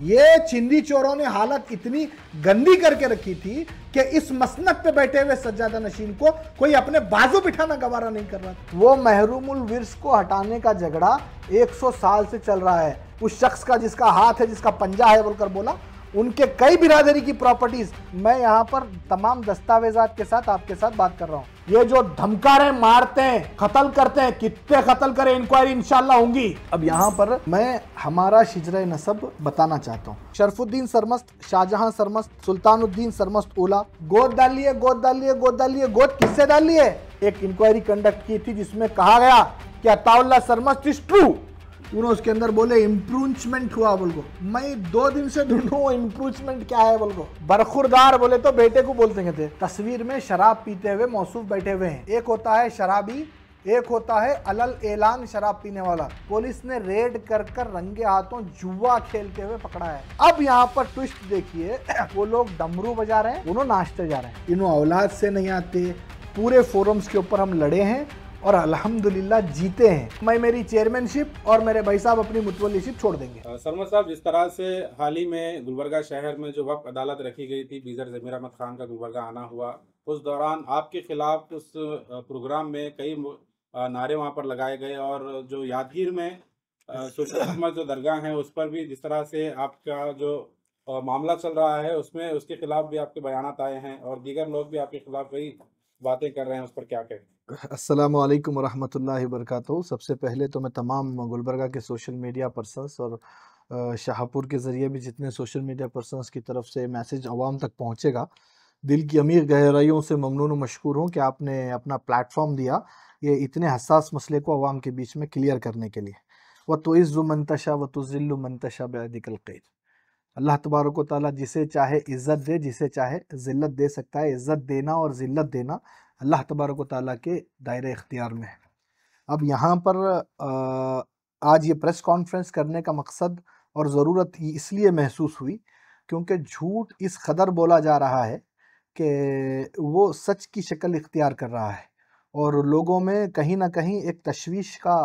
ये चिंदी चोरों ने हालत इतनी गंदी करके रखी थी कि इस मसनक पे बैठे हुए सज्जादा नशीन को कोई अपने बाजू बिठाना गवारा नहीं कर रहा था। वो महरूमुल विर्स को हटाने का झगड़ा 100 साल से चल रहा है। उस शख्स का जिसका हाथ है, जिसका पंजा है, बोलकर बोला, उनके कई बिरादरी की प्रॉपर्टीज़ मैं यहाँ पर तमाम दस्तावेजात के साथ आपके साथ बात कर रहा हूँ। ये जो धमका रहे मारते हैं, कत्ल करते हैं, कितने कत्ल करे इंक्वायरी इंशाल्लाह होंगी। अब यहाँ पर मैं हमारा शिजर नसब बताना चाहता हूँ। शरफुद्दीन सरमस्त, शाहजहां सरमस्त, सुल्तानुद्दीन सरमस्त, ओला। गोद डालिए गोद डालिए गोद डालिए गोद किससे डालिए एक इंक्वायरी कंडक्ट की थी जिसमें कहा गया कि अताउल्ला सरमस्त इज़ ट्रू उन्होंने उसके अंदर बोले इम्प्रूवमेंट हुआ बोल को मैं दो दिन से ढूंढू इम्प्रूवमेंट क्या है बोल को बरखुरदार बोले तो बेटे को बोलते थे। तस्वीर में शराब पीते हुए मौसूफ बैठे हुए हैं। एक होता है शराबी, एक होता है अलल एलान शराब पीने वाला। पुलिस ने रेड कर कर रंगे हाथों जुआ खेलते हुए पकड़ा है। अब यहाँ पर ट्विस्ट देखिए, वो लोग डमरू बजा रहे हैं, उन्होंने नाचते जा रहे हैं। इन्हों औलाद से नहीं आते। पूरे फोरम्स के ऊपर हम लड़े हैं। और अल्हम्दुलिल्लाह जीते हैं। मैं मेरी चेयरमैनशिप और मेरे भाई साहब अपनी मुतवलीशिप छोड़ देंगे। सरमद साहब, जिस तरह से हाल ही में गुलबर्गा शहर में जो वक्त अदालत रखी गई थी, बीजर जमीर अहमद खान का गुलबर्गा आना हुआ, उस दौरान आपके खिलाफ उस प्रोग्राम में कई नारे वहाँ पर लगाए गए और जो यादगीर में अहमद जो दरगाह है, उस पर भी जिस तरह से आपका जो मामला चल रहा है, उसमें उसके खिलाफ भी आपके बयान आए हैं और दीगर लोग भी आपके खिलाफ कई बातें कर रहे हैं, उस पर क्या कहें? अस्सलाम वालेकुम रहमतुल्लाहि सबसे पहले तो मैं तमाम गुलबर्गा के सोशल मीडिया पर्सनस और शाहपुर के ज़रिए भी जितने सोशल मीडिया पर्सनस की तरफ़ से मैसेज आवाम तक पहुँचेगा, दिल की अमीर गहराइयों से ममनून मशहूर हूँ कि आपने अपना प्लेटफॉर्म दिया ये इतने हसास मसले को आवाम के बीच में क्लियर करने के लिए। व तो इज़्ज़ु व तो ज़िल्लु बेदिकल कैद। अल्लाह तबारक ताली जिसे चाहे इज़्ज़त दे, जिसे चाहे ज़िल्लत दे सकता है। इज़्ज़त देना और ज़िल्लत देना अल्लाह तबारक ताली के दायरे इख्तियार में है। अब यहाँ पर आज ये प्रेस कॉन्फ्रेंस करने का मकसद और ज़रूरत इसलिए महसूस हुई क्योंकि झूठ इस कदर बोला जा रहा है कि वो सच की शक्ल इख्तियार कर रहा है और लोगों में कहीं ना कहीं एक तशवीश का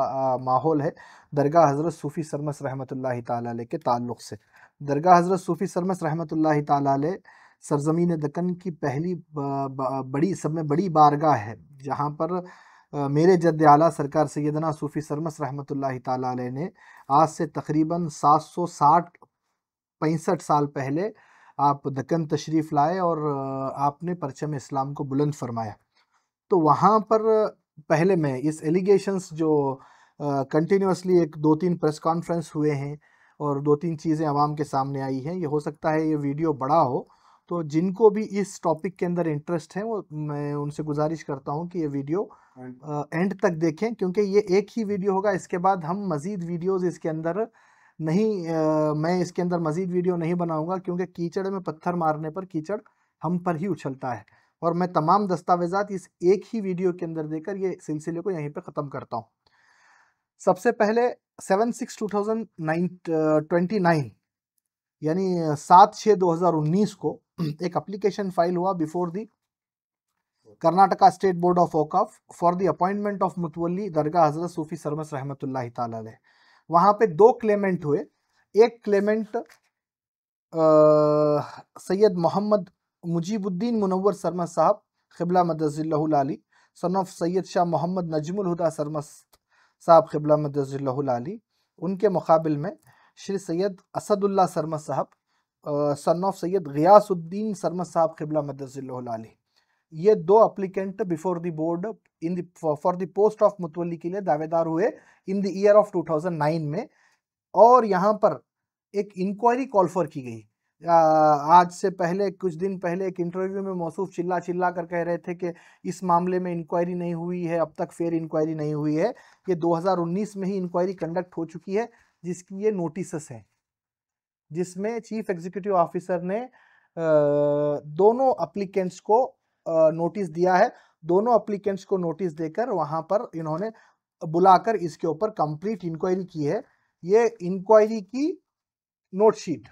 माहौल है दरगाह हज़रत सूफ़ी सरमस रहमत ताली के ताल्लुक़ से। दरगाह हज़रत सूफ़ी सरमस रहमत ताली सरजमीन दक्कन की पहली बड़ी, सब में बड़ी बारगाह है, जहाँ पर मेरे जद आला सरकार सैदना सूफ़ी सरमस रहमत ताली ने आज से तकरीबन सात सौ साठ पैंसठ साल पहले आप दक्कन तशरीफ़ लाए और आपने परचम इस्लाम को बुलंद फरमाया। तो वहाँ पर, पहले मैं इस एलिगेशंस जो कंटिन्यूसली एक दो तीन प्रेस कॉन्फ्रेंस हुए हैं और दो तीन चीज़ें आवाम के सामने आई हैं। ये हो सकता है ये वीडियो बड़ा हो। तो जिनको भी इस टॉपिक के अंदर इंटरेस्ट है वो मैं उनसे गुजारिश करता हूँ कि ये वीडियो एंड तक देखें क्योंकि ये एक ही वीडियो होगा। इसके बाद हम मज़ीद वीडियोस इसके अंदर नहीं आ, मैं इसके अंदर मज़ीद वीडियो नहीं बनाऊँगा क्योंकि कीचड़ में पत्थर मारने पर कीचड़ हम पर ही उछलता है। और मैं तमाम दस्तावेज़ात इस एक ही वीडियो के अंदर देकर ये सिलसिले को यहीं पर ख़त्म करता हूँ। सबसे पहले seven six two thousand nine twenty nine यानी सात छः दो हज़ार उन्नीस को एक अप्लीकेशन फ़ाइल हुआ before the Karnataka state board of Auqaf for the appointment of मुतवली दरगाह हज़रत सूफी सरमस रहमत वहाँ पे दो क्लेमेंट हुए। एक claimant Syed Mohammad Mujibuddin Munawar Sarmas Sahab Qibla Madzi son of Syed Shah Mohammad Najmul Huda Sarmas Sahab Qibla Madzi उनके मुकाबल में Shri Syed Asadullah Sarmas Sahab son of Syed Ghiyasuddin Sarmad साहब खिबला मदल ये दो applicant before the board in for the post of मुतवली के लिए दावेदार हुए इन द ईयर ऑफ़ 2009 में। और यहाँ पर एक इंक्वायरी कॉल फॉर की गई। आज से पहले, कुछ दिन पहले एक इंटरव्यू में मौसूफ चिल्ला चिल्ला कर कह रहे थे कि इस मामले में इंक्वायरी नहीं हुई है, अब तक फेयर इंक्वायरी नहीं हुई है। ये 2019 में ही इंक्वायरी कंडक्ट हो चुकी है, जिसकी ये नोटिस है। जिसमें चीफ एग्जीक्यूटिव ऑफिसर ने दोनों अप्लीकेंट्स को नोटिस दिया है। दोनों अप्लीकेंट्स को नोटिस देकर वहाँ पर इन्होंने बुलाकर इसके ऊपर कंप्लीट इंक्वायरी की है। ये इंक्वायरी की note sheet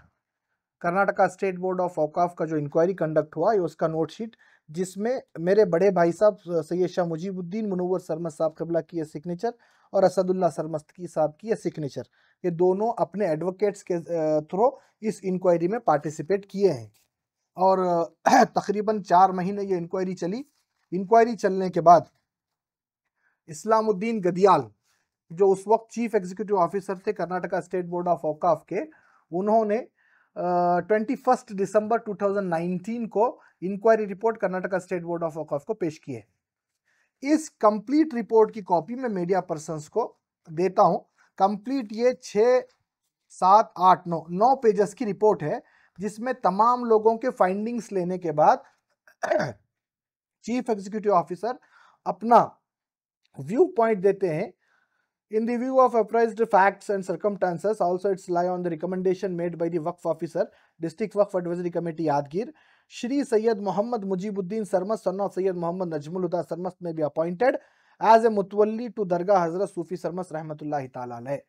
Karnataka state board of Auqaf का जो इंक्वायरी कंडक्ट हुआ उसका नोट शीट जिसमें मेरे बड़े भाई साहब सैयद शाह मुजीबुद्दीन, मुनवर सरमद साहब कबला की सिग्नेचर और असदुल्ला सरमस्त की साहब की सिग्नेचर ये दोनों अपने एडवोकेट्स के थ्रू इस इंक्वायरी में पार्टिसिपेट किए हैं। और तकरीबन चार महीने ये इंक्वायरी चली। इंक्वायरी चलने के बाद इस्लामुद्दीन गदियाल, जो उस वक्त चीफ एग्जीक्यूटिव ऑफिसर थे Karnataka state board of Auqaf के, उन्होंने ट्वेंटी फ़र्स्ट दिसंबर 2019 को inquiry report Karnataka state board of Auqaf को पेश की है। इस कंप्लीट रिपोर्ट की कॉपी में मीडिया पर्सन को देता हूँ। कंप्लीट ये छ सात, आठ, नौ नौ पेजेस की रिपोर्ट है, जिसमें तमाम लोगों के फाइंडिंग्स लेने के बाद चीफ एग्जीक्यूटिव ऑफिसर अपना व्यू पॉइंट देते हैं In the view of appraised facts and circumstances, also it's lie on the recommendation made by the Waqf officer, District Waqf Advisory Committee Yadgir, Shri Sayyid Muhammad Mujibuddin Sarmas, son of Sayyid Muhammad Najmul Huda Sarmas may be appointed as a mutwalli to Dargah Hazrat Sufi Sarmas rahmatullahi ta'ala alayh.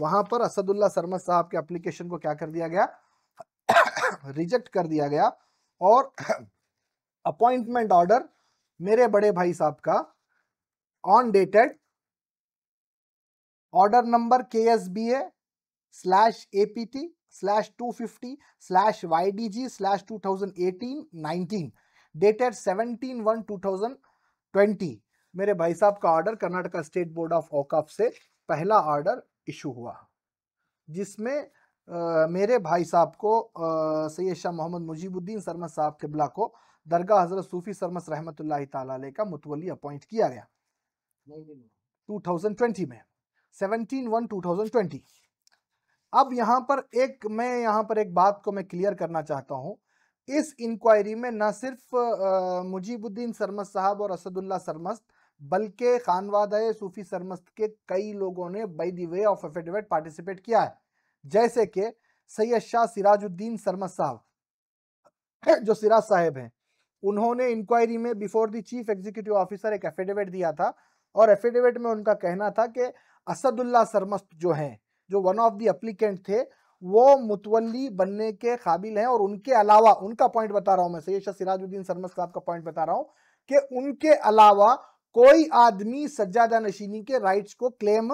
वहाँ पर असदुल्ला सरमद साहब के application को क्या कर दिया गया reject कर दिया गया और अपॉइंटमेंट ऑर्डर मेरे बड़े भाई साहब का on dated order number K S B A slash A P T slash two fifty slash Y D G slash two thousand eighteen nineteen dated seventeen one two thousand twenty मेरे भाई साहब का order Karnataka state board of Auqaf से पहला order issue हुआ। जिसमें आ, मेरे भाई साहब को सैयद शाह मोहम्मद मुजीबुद्दीन सरमद साहब किबला को दरगाह हज़रत सूफी सरमस रहमत का मुतवली अपॉइंट किया गया। 2020 में। Seventeen one two thousand twenty. अब यहाँ पर एक, मैं यहाँ पर एक बात को मैं क्लियर करना चाहता हूँ। इस इंक्वायरी में न सिर्फ़ मुजीबुद्दीन सरमस्त साहब और असदुल्ला सरमस्त, बल्कि खानवाद सूफी सरमस्त के कई लोगों ने by the way of affidavit participate किया है। जैसे कि सैयद शाह सिराजुद्दीन सरमस्त साहब, जो सिराज साहेब हैं। उन्होंने इंक्वायरी में before the chief executive officer एक एफिडेविट दिया था और एफिडेविट में उनका कहना था कि असदुल्ला सरमस्त जो हैं, जो वन ऑफ़ दी अप्लीकेंट थे, वो मुतवली बनने के काबिल हैं और उनके अलावा, उनका पॉइंट बता रहा हूँ मैं, सैयद सिराजुद्दीन सरमस्त साहब का पॉइंट बता रहा हूँ कि उनके अलावा कोई आदमी सज्जादा नशीनी के राइट्स को क्लेम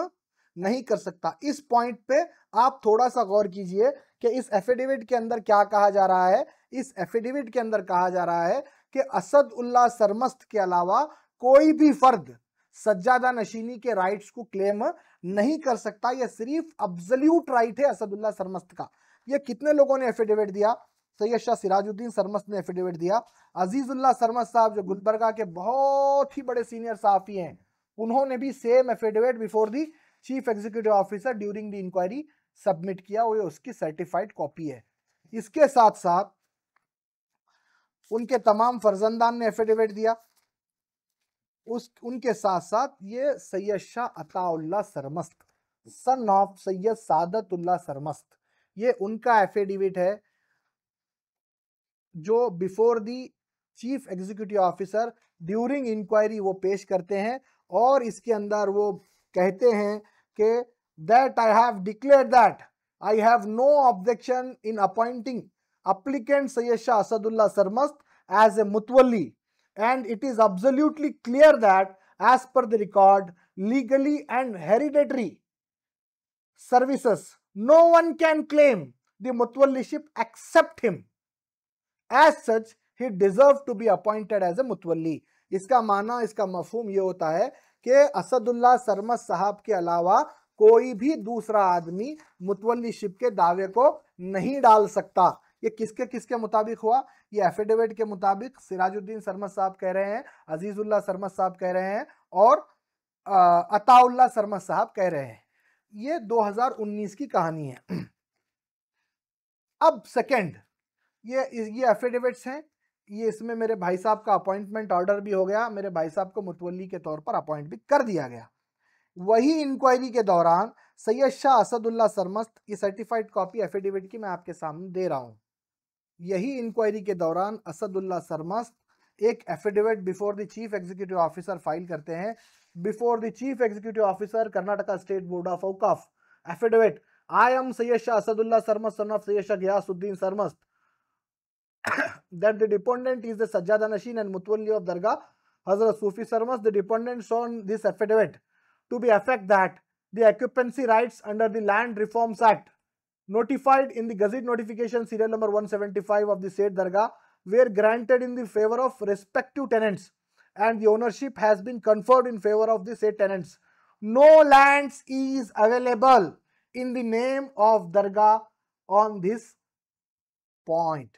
नहीं कर सकता। इस पॉइंट पे आप थोड़ा सा गौर कीजिए कि इस एफिडेविट के अंदर क्या कहा जा रहा है। इस एफिडेविट के अंदर कहा जा रहा है कि असद उल्ला सरमस्त के अलावा कोई भी फर्द सज्जादा नशीनी के राइट्स को क्लेम नहीं कर सकता। यह सिर्फ़ अब्जल्यूट राइट है असदुल्ला सरमस्त का। यह कितने लोगों ने एफिडेविट दिया? सैयद शाह सिराजुद्दीन सरमस्त ने एफिडेविट दिया। अजीजुल्ला सरमस्त साहब जो गुलबरगा के बहुत ही बड़े सीनियर साफी हैं उन्होंने भी same affidavit before the chief executive officer during the inquiry submit किया। वो उसकी सर्टिफाइड कॉपी है। इसके साथ साथ उनके तमाम फर्जंदान ने एफिडेविट दिया। उस, उनके साथ साथ ये सैयद शाह अताउल्ला सरमस्त सन ऑफ़ सैयद सादतुल्ला सरमस्त। ये उनका एफिडेविट है, जो before the chief executive officer during inquiry वो पेश करते हैं और इसके अंदर वो कहते हैं कि that I have declare that I have no objection in appointing applicant Syed Shah Asadullah Sarmast as a mutawalli and it is absolutely clear that as per the record legally and hereditary services no one can claim the mutwalliship except him as such he deserved to be appointed as a mutwalli इसका माना इसका मफहूम ये होता है कि असदुल्ला सरमद साहब के अलावा कोई भी दूसरा आदमी मुतवलीशिप के दावे को नहीं डाल सकता ये किसके किसके मुताबिक हुआ? ये एफिडेविट के मुताबिक सिराजुद्दीन सरमद साहब कह रहे हैं, अजीजुल्ला सरमद साहब कह रहे हैं और अताउल्ला सरमद साहब कह रहे हैं। ये 2019 की कहानी है। अब सेकंड ये ये एफिडेविट्स हैं। ये इसमें मेरे भाई साहब का अपॉइंटमेंट ऑर्डर भी हो गया, मेरे भाई साहब को मुतवली के तौर पर अपॉइंट भी कर दिया गया। वही इंक्वायरी के दौरान सैयद शाह असदुल्ला सरमस्त की सर्टिफाइड कॉपी एफिडेविट की मैं आपके सामने दे रहा हूँ। यही इंक्वायरी के दौरान असदुल्ला सरमस्त एक affidavit before the chief executive officer file करते हैं। Before the chief executive officer Karnataka state board of Auqaf affidavit I am Syed Shah Asadullah Sarmast of Syed Shah Gayasuddin Sarmast that the dependent is the sajjada nashin and mutawalli of dargah Hazrat Sufi Sarmast the dependent on this affidavit to be effect that the occupancy rights under the land reforms act notified in the Gazette notification serial number 175 of the said Dargah were granted in the favor of respective tenants and the ownership has been conferred in favor of the said tenants. No lands is available in the name of Dargah on this point.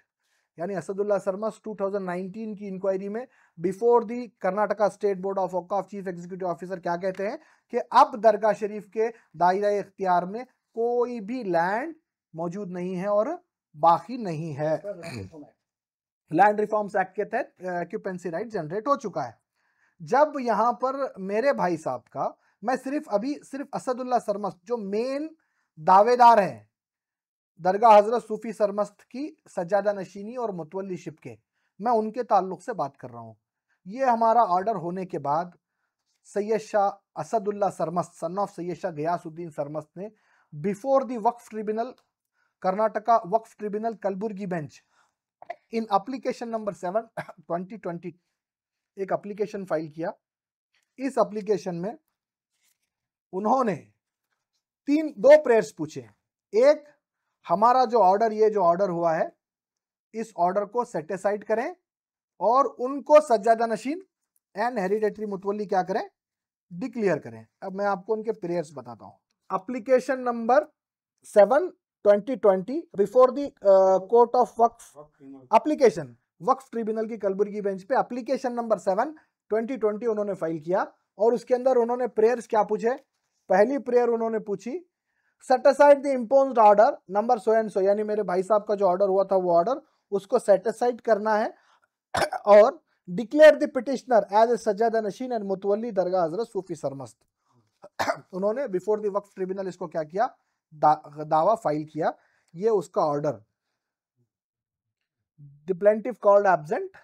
यानी असदुल्ला सरमस 2019 की inquiry में before the Karnataka state board of Auqaf chief executive officer क्या कहते हैं कि अब दरगाह शरीफ के दायरा इख्तियार में कोई भी लैंड मौजूद नहीं है और बाकी नहीं है। लैंड रिफॉर्म्स एक्ट के तहत एक्यूपेंसी राइट जनरेट हो चुका है। जब यहाँ पर मेरे भाई साहब का मैं सिर्फ़ अभी सिर्फ़ असदुल्ला सरमस्त जो मेन दावेदार हैं दरगाह हज़रत सूफी सरमस्त की सज्जादा नशीनी और मुतवली शिप के मैं उनके ताल्लुक से बात कर रहा हूँ। ये हमारा ऑर्डर होने के बाद सैयद शाह असदुल्ला सरमस्त सन ऑफ़ सैयद शाह गयासुद्दीन सरमस्त ने the Waqf tribunal Karnataka Waqf tribunal Kalaburagi bench in application number seven twenty twenty एक एप्लीकेशन फ़ाइल किया। इस एप्लीकेशन में उन्होंने तीन, दो प्रेयर्स पूछे। एक, हमारा जो ऑर्डर ये जो ऑर्डर हुआ है, इस ऑर्डर को सेटिसाइड करें और उनको सज्जादा नशीन एंड हेरिडेटरी मुतवली क्या करें? डिक्लेयर करें। अब मैं आपको उनके प्रेयर्स बताता हूँ। Application number seven twenty twenty before the court of Waqf application Waqf tribunal की कलबुर्गी बेंच पे application number seven twenty twenty उन्होंने फ़ाइल किया और उसके अंदर उन्होंने प्रेयर्स क्या पूछे? पहली प्रेयर उन्होंने पूछी set aside the impose order number so and so यानी मेरे भाई साहब का जो ऑर्डर हुआ था वो ऑर्डर उसको सेटिसाइड करना है और declare the petitioner as a सज्जादा Nashin and मुतवली दरगाह हज़रत सूफी सरमस्त उन्होंने बिफोर द वक्फ ट्रिब्यूनल इसको क्या किया? दा, दावा फ़ाइल किया। ये उसका order the plaintiff called absent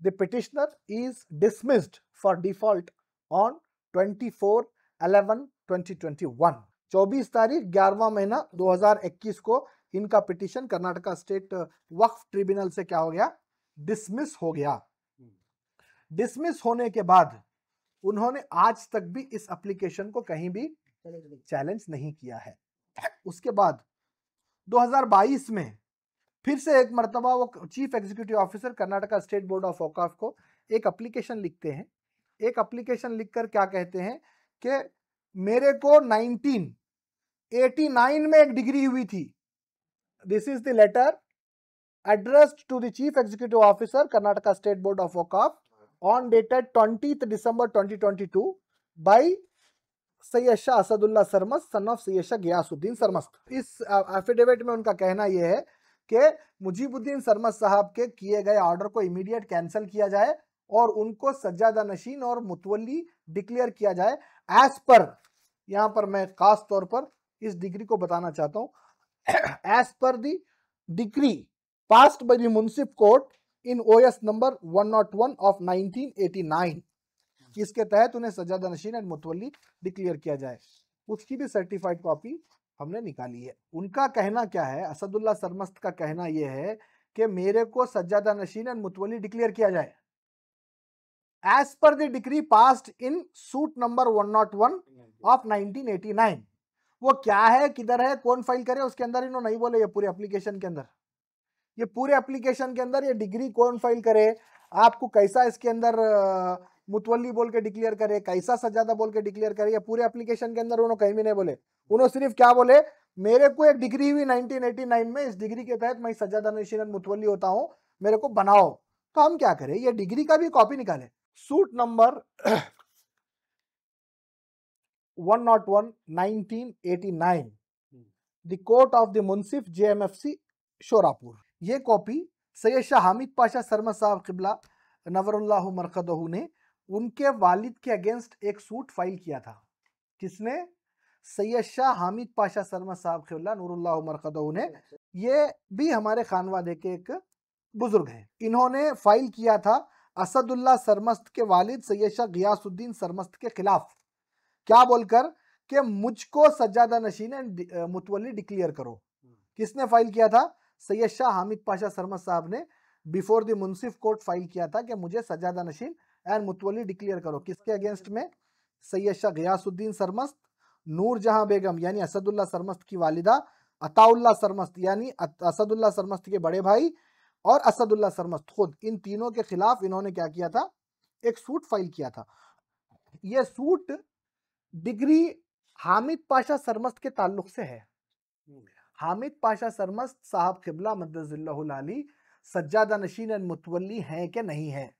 the petitioner is dismissed for default on 24 11 2021 24 तारीख ग्यारहवा महीना 2021 को इनका petition Karnataka state Waqf tribunal से क्या हो गया? डिसमिस हो गया। डिसमिस होने के बाद उन्होंने आज तक भी इस एप्लीकेशन को कहीं भी चैलेंज नहीं किया। है। उसके बाद 2022 में फिर से एक मरतबा वो chief executive officer Karnataka state board of Auqaf को एक एप्लीकेशन लिखते हैं। एक एप्लीकेशन लिखकर क्या कहते हैं कि मेरे को 1989 में एक डिग्री हुई थी। This is the letter addressed to the chief executive officer Karnataka state board of wakaf on dated 20th december 2022 by Syed Shah Asadullah Sarmast son of Syed Shah Gayasuddin Sarmast इस affidavit में उनका कहना यह है कि मुजीबुद्दीन सरमस साहब के किए गए ऑर्डर को इमीडिएट कैंसिल किया जाए और उनको सज्जादा नशीन और मुतवली डिक्लेयर किया जाए एज पर यहाँ पर मैं खास तौर पर इस डिग्री को बताना चाहता हूँ। As per the decree passed by the municipal court in OS number 101 of 1989 इसके तहत उन्हें सजादा नशीन एंड मुतवली डिक्लेयर किया जाए। उसकी भी सर्टिफाइड कॉपी हमने निकाली है। उनका कहना क्या है? असदुल्ला सरमस्त का कहना यह है कि मेरे को सज्जादा नशीन एंड मुतवली डिक्लेयर किया जाए। As per the decree passed in suit number 101 of 1989 वो क्या है, किधर है, कौन फ़ाइल करे, उसके अंदर इन्होंने नहीं बोले ये पूरे एप्लीकेशन के अंदर। ये पूरे एप्लीकेशन के अंदर ये डिग्री कौन फ़ाइल करे? आपको कैसा इसके अंदर मुतवली बोल के डिक्लेयर करे कैसा सजादा बोल के डिक्लेयर करे ये पूरे एप्लीकेशन के अंदर उन्होंने कहीं भी नहीं बोले। उन्होंने सिर्फ़ क्या बोले? मेरे को एक डिग्री हुई 1989 में इस डिग्री के तहत मैं सज्जादा नशीन मुतवली होता हूँ मेरे को बनाओ। तो हम क्या करें? ये डिग्री का भी कॉपी निकाले। Suit number 101 1989 the court of the munsif J M F C Shorapur ये कॉपी सैयद शाह हामिद पाशा सरमद साहब किबला नवरुल्लाह मरकदहू ने उनके वालिद के अगेंस्ट एक सूट फ़ाइल किया था किसने सैयद शाह हामिद पाशा सरमद साहब किबला नूरुल्लाह मरकदहू ने ये भी हमारे खानवादे के एक बुज़ुर्ग हैं। इन्होंने फ़ाइल किया था असदुल्ला सरमस्त के वालिद सैयद शाह गयासुद्दीन सरमस्त के खिलाफ। क्या बोलकर कि मुझको सज्जादा नशीन मुतवली डिक्लेयर करो। किसने फ़ाइल किया था? सैयद शाह हामिद पाशा सरमद साहब ने before the munsif court file किया था कि मुझे सज्जादा नशीन एंड मुतवली डिक्लेयर करो। किसके अगेंस्ट में? सैयद शाह गयासुद्दीन सरमस्त, नूर जहाँ बेगम यानी असदुल्ला सरमस्त की वालिदा, अताउल्ला सरमस्त यानी असदुल्ला सरमस्त के बड़े भाई और असदुल्ला सरमस्त खुद। इन तीनों के खिलाफ इन्होंने क्या किया था? एक सूट फ़ाइल किया था। यह सूट डिग्री हामिद पाशा सरमस्त के ताल्लुक से है। हामिद पाशा सरमस्त साहब किबला मदजिल्लाली सज्जादा नशीन मुतवली हैं कि नहीं है?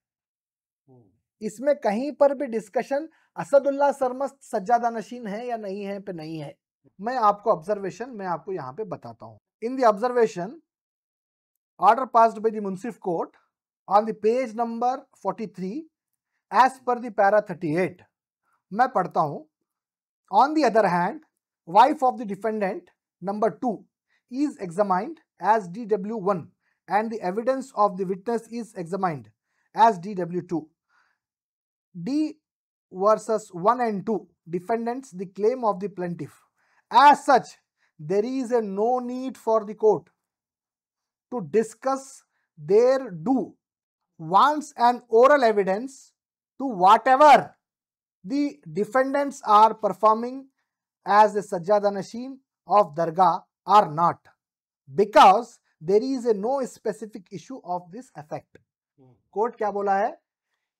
इसमें कहीं पर भी डिस्कशन असदुल्ला सरमस्त सज्जादा नशीन है या नहीं है पे नहीं है। मैं आपको ऑब्जर्वेशन मैं आपको यहाँ पे बताता हूँ। In the observation order passed by the munsif court on the page number 43 as per the para 38 मैं पढ़ता हूँ। On the other hand wife of the defendant number two is examined as DW1 and the evidence of the witness is examined as DW2. D versus 1 and 2 defendants the claim of the plaintiff. As such, there is a no need for the court to discuss their do wants an oral evidence to whatever the defendants are performing as a sajjada nashin of dargah are not because there is a no specific issue of this effect. Court क्या बोला है?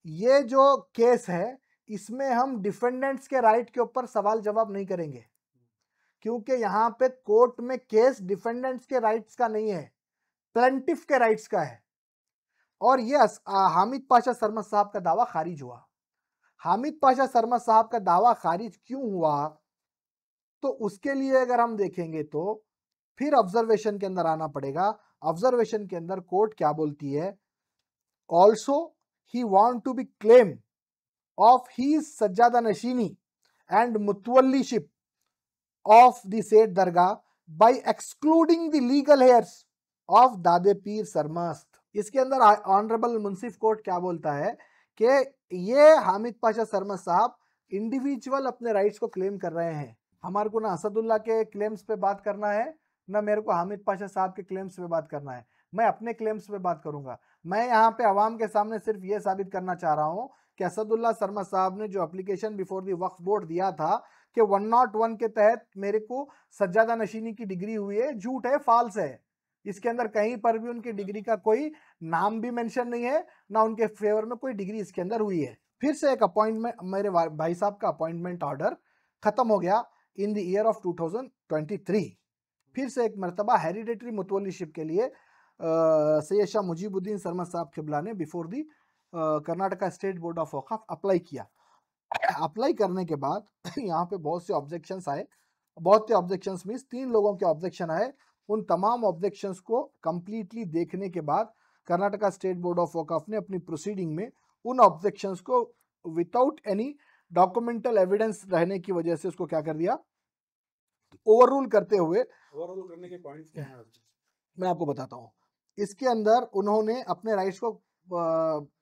ये जो case है इसमें हम defendants के right के ऊपर सवाल जवाब नहीं करेंगे। क्योंकि यहाँ पे कोर्ट में केस डिफेंडेंट्स के राइट्स का नहीं है प्लेंटिफ के राइट्स का है। और ये हामिद पाशा सरमद साहब का दावा खारिज हुआ। हामिद पाशा सरमद साहब का दावा खारिज क्यों हुआ? तो उसके लिए अगर हम देखेंगे तो फिर ऑब्जर्वेशन के अंदर आना पड़ेगा। ऑब्जर्वेशन के अंदर कोर्ट क्या बोलती है? Also he want to be claim of he sajjada nashini and mutawalliship of the said dargah by excluding the legal heirs of Dade Pir Sarmast इसके अंदर ऑनरेबल मुंसिफ कोर्ट क्या बोलता है? कि ये हामिद पाशा सरमस्त साहब इंडिविजुअल अपने राइट्स को क्लेम कर रहे हैं। हमारे को ना असदुल्ला के क्लेम्स पे बात करना है। ना मेरे को हामिद पाशा साहब के क्लेम्स पे बात करना है। मैं अपने क्लेम्स पे बात करूँगा। मैं यहाँ पे अवाम के सामने सिर्फ़ ये साबित करना चाह रहा हूँ कि असदुल्ला शर्मा साहब ने जो application before the Waqf board दिया था कि वन नॉट वन के तहत मेरे को सज्जादा नशीनी की डिग्री हुई है, झूठ है फाल्स है। इसके अंदर कहीं पर भी उनकी डिग्री का कोई नाम भी मेंशन नहीं है, ना उनके फेवर में कोई डिग्री इसके अंदर हुई है। फिर से एक अपॉइंटमेंट मेरे भाई साहब का अपॉइंटमेंट ऑर्डर खत्म हो गया इन द ईयर ऑफ़ 2023 फिर से एक मरतबा हेरिडेटरी मुतवलीशिप के लिए सैयद शाह मुजीबुद्दीन सरमद साहब किबला ने before the Karnataka state board of Auqaf apply किया। अप्लाई करने के बाद यहाँ पे बहुत से ऑब्जेक्शंस आए। बहुत से ऑब्जेक्शंस मीन्स तीन लोगों के ऑब्जेक्शन आए। उन तमाम ऑब्जेक्शंस को कम्प्लीटली देखने के बाद Karnataka state board of Auqaf ने अपनी प्रोसीडिंग में उन ऑब्जेक्शंस को विदाउट एनी डॉक्यूमेंटल एविडेंस रहने की वजह से उसको क्या कर दिया? ओवर रूल करते हुए ओवररूल करने के पॉइंट्स क्या हैं मैं आपको बताता हूँ इसके अंदर उन्होंने अपने राइट्स को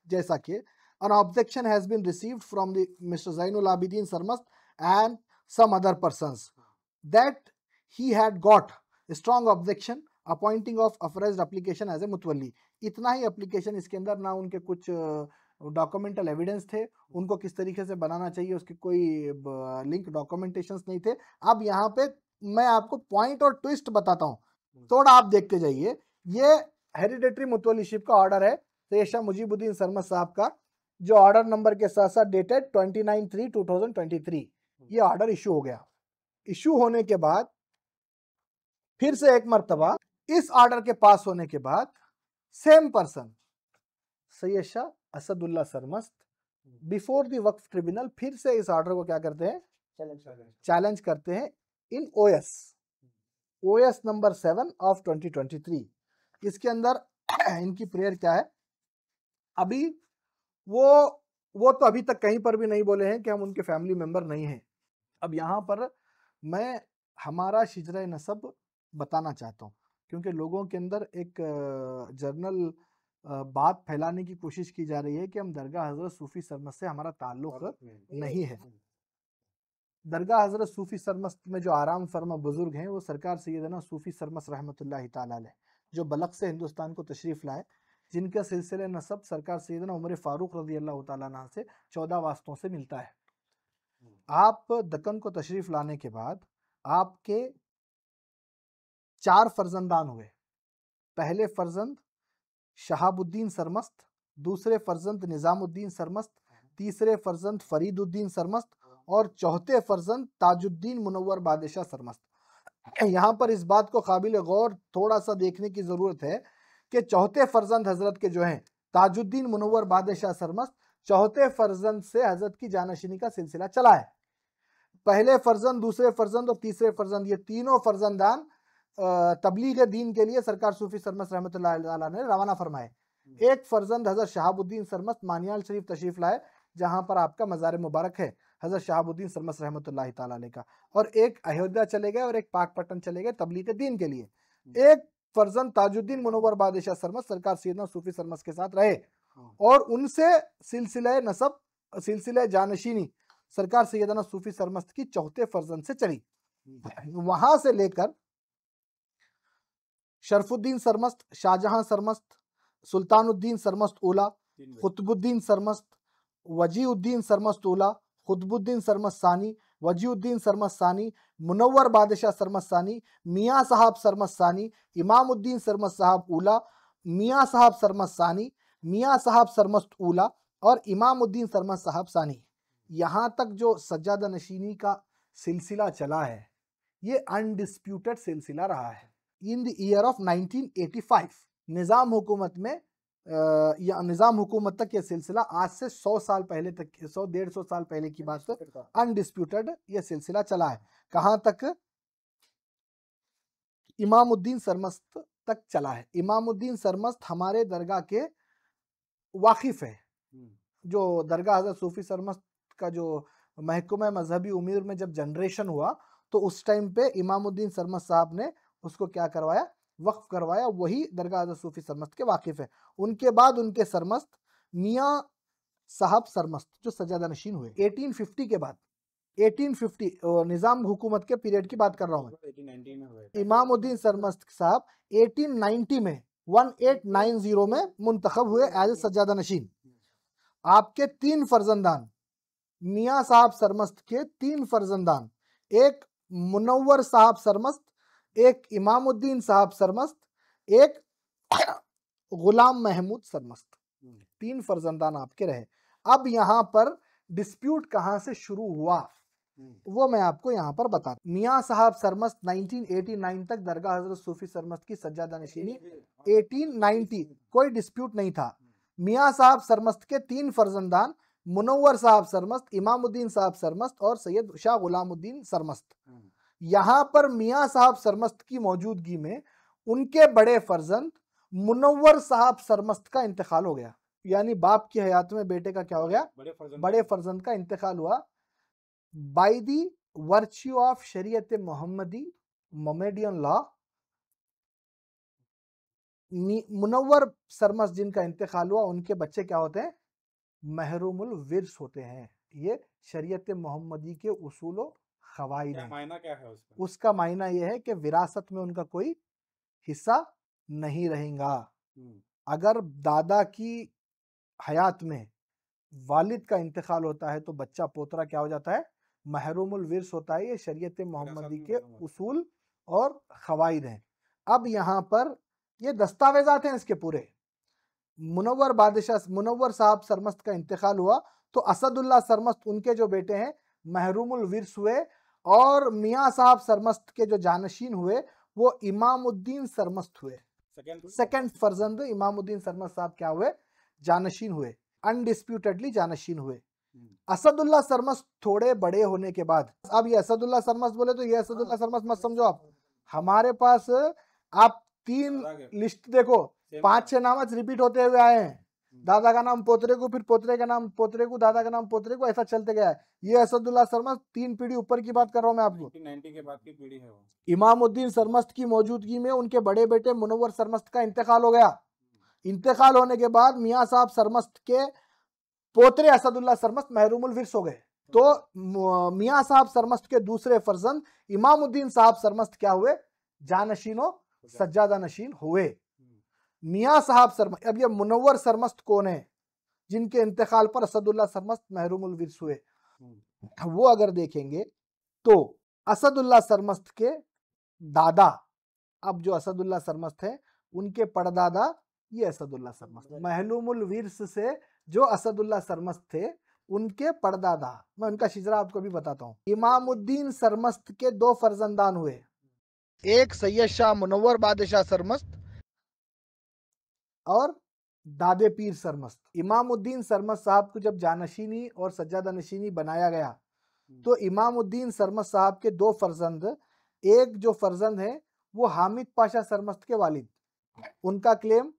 जैसा कि an objection has been received from the Mr. Zainul Abidin Sarmast and some other persons that he had got a strong objection appointing of authorized application as a mutwalli इतना ही एप्लीकेशन इसके अंदर ना उनके कुछ documental evidence थे उनको किस तरीके से बनाना चाहिए उसके कोई लिंक डॉक्यूमेंटेशंस नहीं थे। अब यहाँ पे मैं आपको पॉइंट और ट्विस्ट बताता हूँ। हम्म। थोड़ा आप देखते जाइए। ये हेरिडेटरी मुतवलीशिप का ऑर्डर है शेषा मुजीबुद्दीन सरमद साहब का जो ऑर्डर नंबर के साथ साथ dated twenty nine three two thousand twenty three ये ऑर्डर इशू हो गया। इशू होने के बाद फिर से एक मरतबा इस ऑर्डर के पास होने के बाद same person Syed Shah Asadullah Sarmast before the Waqf tribunal फिर से इस ऑर्डर को क्या करते हैं? चैलेंज करते हैं in O S O S number seven of 2023 इसके अंदर इनकी प्रेयर क्या है? अभी वो वो तो अभी तक कहीं पर भी नहीं बोले हैं कि हम उनके फैमिली मेंबर नहीं हैं। अब यहाँ पर मैं हमारा शिजर नसब बताना चाहता हूँ क्योंकि लोगों के अंदर एक जर्नल बात फैलाने की कोशिश की जा रही है कि हम दरगाह हज़रत सूफी सरमत से हमारा ताल्लुक नहीं है। दरगाह हज़रत सूफी सरमस्त में जो आराम फरमा बुज़ुर्ग हैं वो सरकार सैदना सूफी सरमस रहमत ताल जो बलक से हिंदुस्तान को तशरीफ़ लाए जिनका सिलसिला नसब सरकार सैदना उमर फ़ारूक रज़ी अल्लाह से चौदह वास्तों से मिलता है। आप दक्कन को तशरीफ़ लाने के बाद आपके चार फर्जंदान हुए। पहले फर्जंद शहाबुद्दीन सरमस्त दूसरे फर्जंद निज़ामुद्दीन सरमस्त तीसरे फर्जंद फरीदुद्दीन सरमस्त और चौथे फर्जंद ताजुद्दीन मुनव्वर बादशाह सरमस्त। यहाँ पर इस बात को काबिल गौर थोड़ा सा देखने की ज़रूरत है कि चौथे फर्जंद हज़रत के जो हैं ताजुद्दीन मुनवर बादशाह सरमस्त चौथे फर्जंद से हज़रत की जानशीनी का सिलसिला चला है। पहले फर्जंद दूसरे फर्जंद और तीसरे फर्जंद ये तीनों फर्जंदान तबलीग दीन के लिए सरकार सूफी सरमस्त रहमत ने रवाना फरमाए। एक फर्जंद हज़रत शहाबुद्दीन सरमस्त मानियाल शरीफ तशरीफ़ लाए जहाँ पर आपका मज़ार मुबारक है हज़रत शहाबुद्दीन सरमस रहमत का। और एक अयोध्या चले गए और एक पाकपट्टन चले गए तबलीग दीन के लिए। एक फर्जन ताजुद्दीन मुनवर बादशाह सरमस सरकार सैदना सूफी सरमस के साथ रहे। और उनसे सिलसिला नसब सिलसिले जानशीनी सरकार सैदना सूफी सरमस्त की चौथे फर्जन से चली। वहाँ से लेकर शरफुद्दीन सरमस्त शाहजहां सरमस्त सुल्तानुद्दीन सरमस्त ओला कुतुबुद्दीन सरमस्त वजीउद्दीन सरमस्त ओला खुतबुद्दीन सरमस्त सानी वजीउद्दीन सरमत सानी मुनवर बादशाह सरमत सानी मियाँ साहब सरमत सानी इमामुद्दीन सरमत साहब उला मियाँ साहब सरमत सानी मियाँ साहब सरमस्त उला और इमामुद्दीन सरमत साहब सानी। यहाँ तक जो सज्जादा नशीनी का सिलसिला चला है ये अनडिस्प्यूटेड सिलसिला रहा है। In the year of 1985 Nizam हुकूमत में या निज़ाम हुकूमत तक ये सिलसिला आज से सौ साल पहले तक सौ डेढ़ सौ साल पहले की बात अनडिस्प्यूटेड ये सिलसिला चला है। कहाँ तक? इमामुद्दीन सरमस्त तक चला है। इमामुद्दीन सरमस्त हमारे दरगाह के वाकिफ है। जो दरगाह हज़रत सूफी सरमस्त का जो महकुम मजहबी उमीर में जब जनरेशन हुआ तो उस टाइम पे इमामुद्दीन सरमस्त साहब ने उसको क्या करवाया? वक्फ करवाया। वही दरगाह सूफी सरमस्त के वाकिफ है। उनके बाद उनके सरमस्त मियाँ साहब सरमस्त जो सजादा नशीन हुए। 1850 के बाद 1850 निज़ाम हुकूमत के पीरियड की बात कर रहा हूँ इमामुद्दीन सरमस्त साहब 1890 में 1890 में मुंतखब हुए एज सजादा नशीन। आपके तीन फर्जंदान मियाँ साहब सरमस्त के तीन फर्जंदान एक मुनव्वर साहब सरमस्त एक इमामुद्दीन साहब सरमस्त एक गुलाम महमूद सरमस्त। तीन फर्जंदान आपके रहे अब यहाँ पर डिस्प्यूट कहाँ से शुरू हुआ। वो मैं आपको यहाँ पर बता मियाँ साहब सरमस्त 1989 तक दरगाह हज़रत सूफी सरमस्त की सज्जादा नशीनी 1890 कोई डिस्प्यूट नहीं था। मियाँ साहब सरमस्त के तीन फर्जंदान मुनव्वर साहब सरमस्त इमामुद्दीन साहब सरमस्त और सैयद शाह गुलामुद्दीन सरमस्त यहाँ पर मियाँ साहब सरमस्त की मौजूदगी में उनके बड़े फर्जंद मुनवर साहब सरमस्त का इंतकाल हो गया। यानी बाप की हयात में बेटे का क्या हो गया? बड़े फर्जंद। बड़े फर्जंद का इंतकाल हुआ। बाई दी वर्च्यू ऑफ़ शरीयत मोहम्मदी मोमेडियन लॉ मुनवर सरमस जिनका इंतकाल हुआ उनके बच्चे क्या होते हैं? महरूमुल विरस होते हैं। ये शरीयत मोहम्मदी के उसूल खवाइद मायना क्या है उसका उसका मायना यह है कि विरासत में उनका कोई हिस्सा नहीं रहेगा। अगर दादा की हयात में वालिद का इंतकाल होता है तो बच्चा पोतरा क्या हो जाता है? महरूमुल विरस होता है ये शरीयत मोहम्मदी के उसूल और खवाइद हैं। अब यहाँ पर ये दस्तावेजात हैं इसके पूरे। मुनवर बादशाह मुनवर साहब सरमस्त का इंतकाल हुआ तो असदुल्ला सरमस्त उनके जो बेटे हैं महरूमुल विरस हुए और मियाँ साहब सरमस्त के जो जानशीन हुए वो इमामुद्दीन सरमस्त हुए। सेकेंड फर्जंद इमामुद्दीन सरमस्त साहब क्या हुए? जानशीन हुए। अनडिस्प्यूटेडली जानशीन हुए। हम्म। असदुल्ला सरमस्त थोड़े बड़े होने के बाद अब ये असदुल्ला सरमस्त बोले तो ये असदुल्ला। सरमस्त मत समझो आप। हमारे पास आप तीन लिस्ट देखो पाँच छह नाम रिपीट होते हुए आए हैं। दादा का नाम पोतरे को फिर पोतरे का नाम पोतरे को दादा का नाम पोतरे को ऐसा चलते गया है। ये असदुल्ला सरमस्त तीन पीढ़ी ऊपर की बात कर रहा हूँ मैं आपको। के बाद की पीढ़ी है वो। इमामुद्दीन सरमस्त की मौजूदगी में उनके बड़े बेटे मुनवर सरमस्त का इंतकाल हो गया। इंतकाल होने के बाद मियाँ साहब सरमस्त के पोतरे असदुल्ला सरमस्त महरूमुल विरस हो गए। तो मियाँ साहब सरमस्त के दूसरे फर्जंद इमामुद्दीन साहब सरमस्त क्या हुए? जानशीनो सज्जादा नशीन हुए। मियाँ साहब सरमस्त अब ये मुनवर सरमस्त कौन है? जिनके इंतकाल पर असदुल्ला सरमस्त महरूमुल विरस हुए। वो अगर देखेंगे तो असदुल्ला सरमस्त के दादा अब जो असदुल्ला सरमस्त है उनके पड़दादा ये असदुल्ला सरमस्त महलूमुल विर्स से जो असदुल्ला सरमस्त थे उनके पड़दादा मैं उनका शिजरा आपको भी बताता हूँ। इमामुद्दीन सरमस्त के दो फर्जंदान हुए। एक सैयद शाह मुनवर बादशाह सरमस्त और दादे पीर सरमस्त। इमामुद्दीन सरमस्त साहब को जब जानशीनी और सज्जादा नशीनी बनाया गया तो इमामुद्दीन सरमस्त साहब के दो फर्जंद एक जो फर्जंद है वो हामिद पाशा सरमस्त के वालिद उनका क्लेम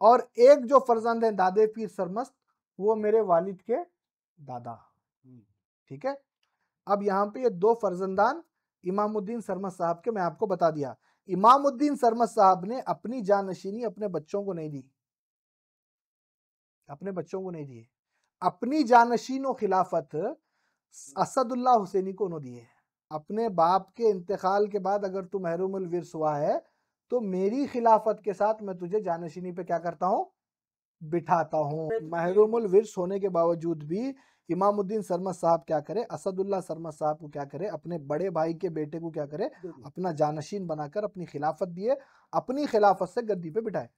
और एक जो फर्जंद है दादे पीर सरमस्त वो मेरे वालिद के दादा। ठीक है? अब यहाँ पे ये दो फर्जंदान इमामुद्दीन सरमत साहब के मैं आपको बता दिया। इमामुद्दीन सरमत साहब ने अपनी जानशीनी अपने बच्चों को नहीं दी। अपने बच्चों को नहीं दिए। अपनी जानशीन खिलाफत असदुल्ला हुसैनी को उन्होंने दिए। अपने बाप के इंतकाल के बाद अगर तू महरूमुल विरस हुआ है तो मेरी खिलाफत के साथ मैं तुझे जानशीनी पे क्या करता हूँ? बिठाता हूँ। महरूम विरस होने के बावजूद भी इमामुद्दीन सरमत साहब क्या करे? असदुल्ला सरमत साहब को क्या करे? अपने बड़े भाई के बेटे को क्या करे? अपना जानशीन बनाकर अपनी खिलाफत दिए अपनी खिलाफत से गद्दी पे बिठाए।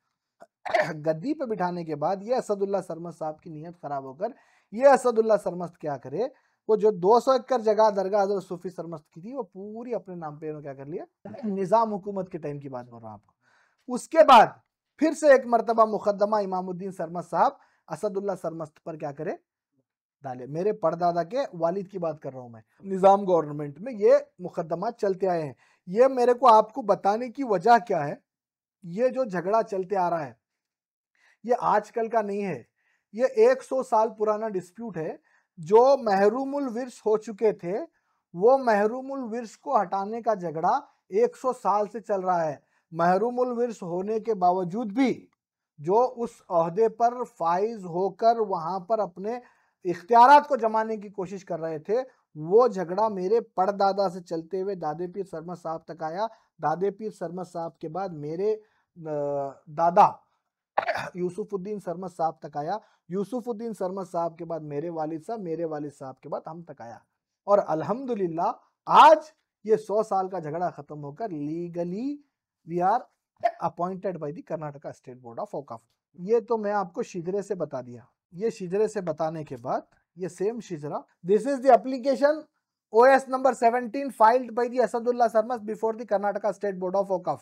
गद्दी पे बिठाने के बाद ये असदुल्ला सरमत साहब की नीयत खराब होकर ये असदुल्ला सरमस्त क्या करे? वो जो 200 एकड़ जगह दरगाह हज़रत सूफी सरमस्त की थी वो पूरी अपने नाम पे क्या कर लिया? निज़ाम हुकूमत के टाइम की बात बोल रहा हूँ आपको। उसके बाद फिर से एक मरतबा मुकदमा इमामुद्दीन सरमत साहब असदुल्ला सरमस्त पर क्या करे? डाले। मेरे परदादा के वालिद की बात कर रहा हूँ मैं। निज़ाम गवर्नमेंट में ये मुकदमा चलते आए हैं। ये मेरे को आपको बताने की वजह क्या है? ये जो झगड़ा चलते आ रहा है, ये आजकल का नहीं है। ये 100 साल पुराना डिस्प्यूट है। जो महरूमुल विर्स हो चुके थे, वो महरूमुल विर्स को हटाने का झगड़ा 100 साल से चल रहा है। महरूमुल विर्स होने के बावजूद भी, जो उस अहदे पर फाइज होकर वहाँ पर अपने इख्तियार को जमाने की कोशिश कर रहे थे। वो झगड़ा मेरे पड़दादा से चलते हुए दादे पीर सरमत साहब तक आया। दादे पीर सरमत साहब के बाद मेरे दादा यूसुफुद्दीन सरमत साहब तक आया। यूसुफुद्दीन सरमत साहब के बाद मेरे वालिद साहब, मेरे वालिद साहब के बाद हम तक आया। और अल्हम्दुलिल्लाह, आज ये सौ साल का झगड़ा खत्म होकर legally we are appointed by the Karnataka state board of Auqaf ये तो मैं आपको शिजरे से बता दिया। ये शिजरे से बताने के बाद ये same शिजरा this is the application OS number 17 filed by the Asadullah Sarmas before the Karnataka State Board of Wakaf.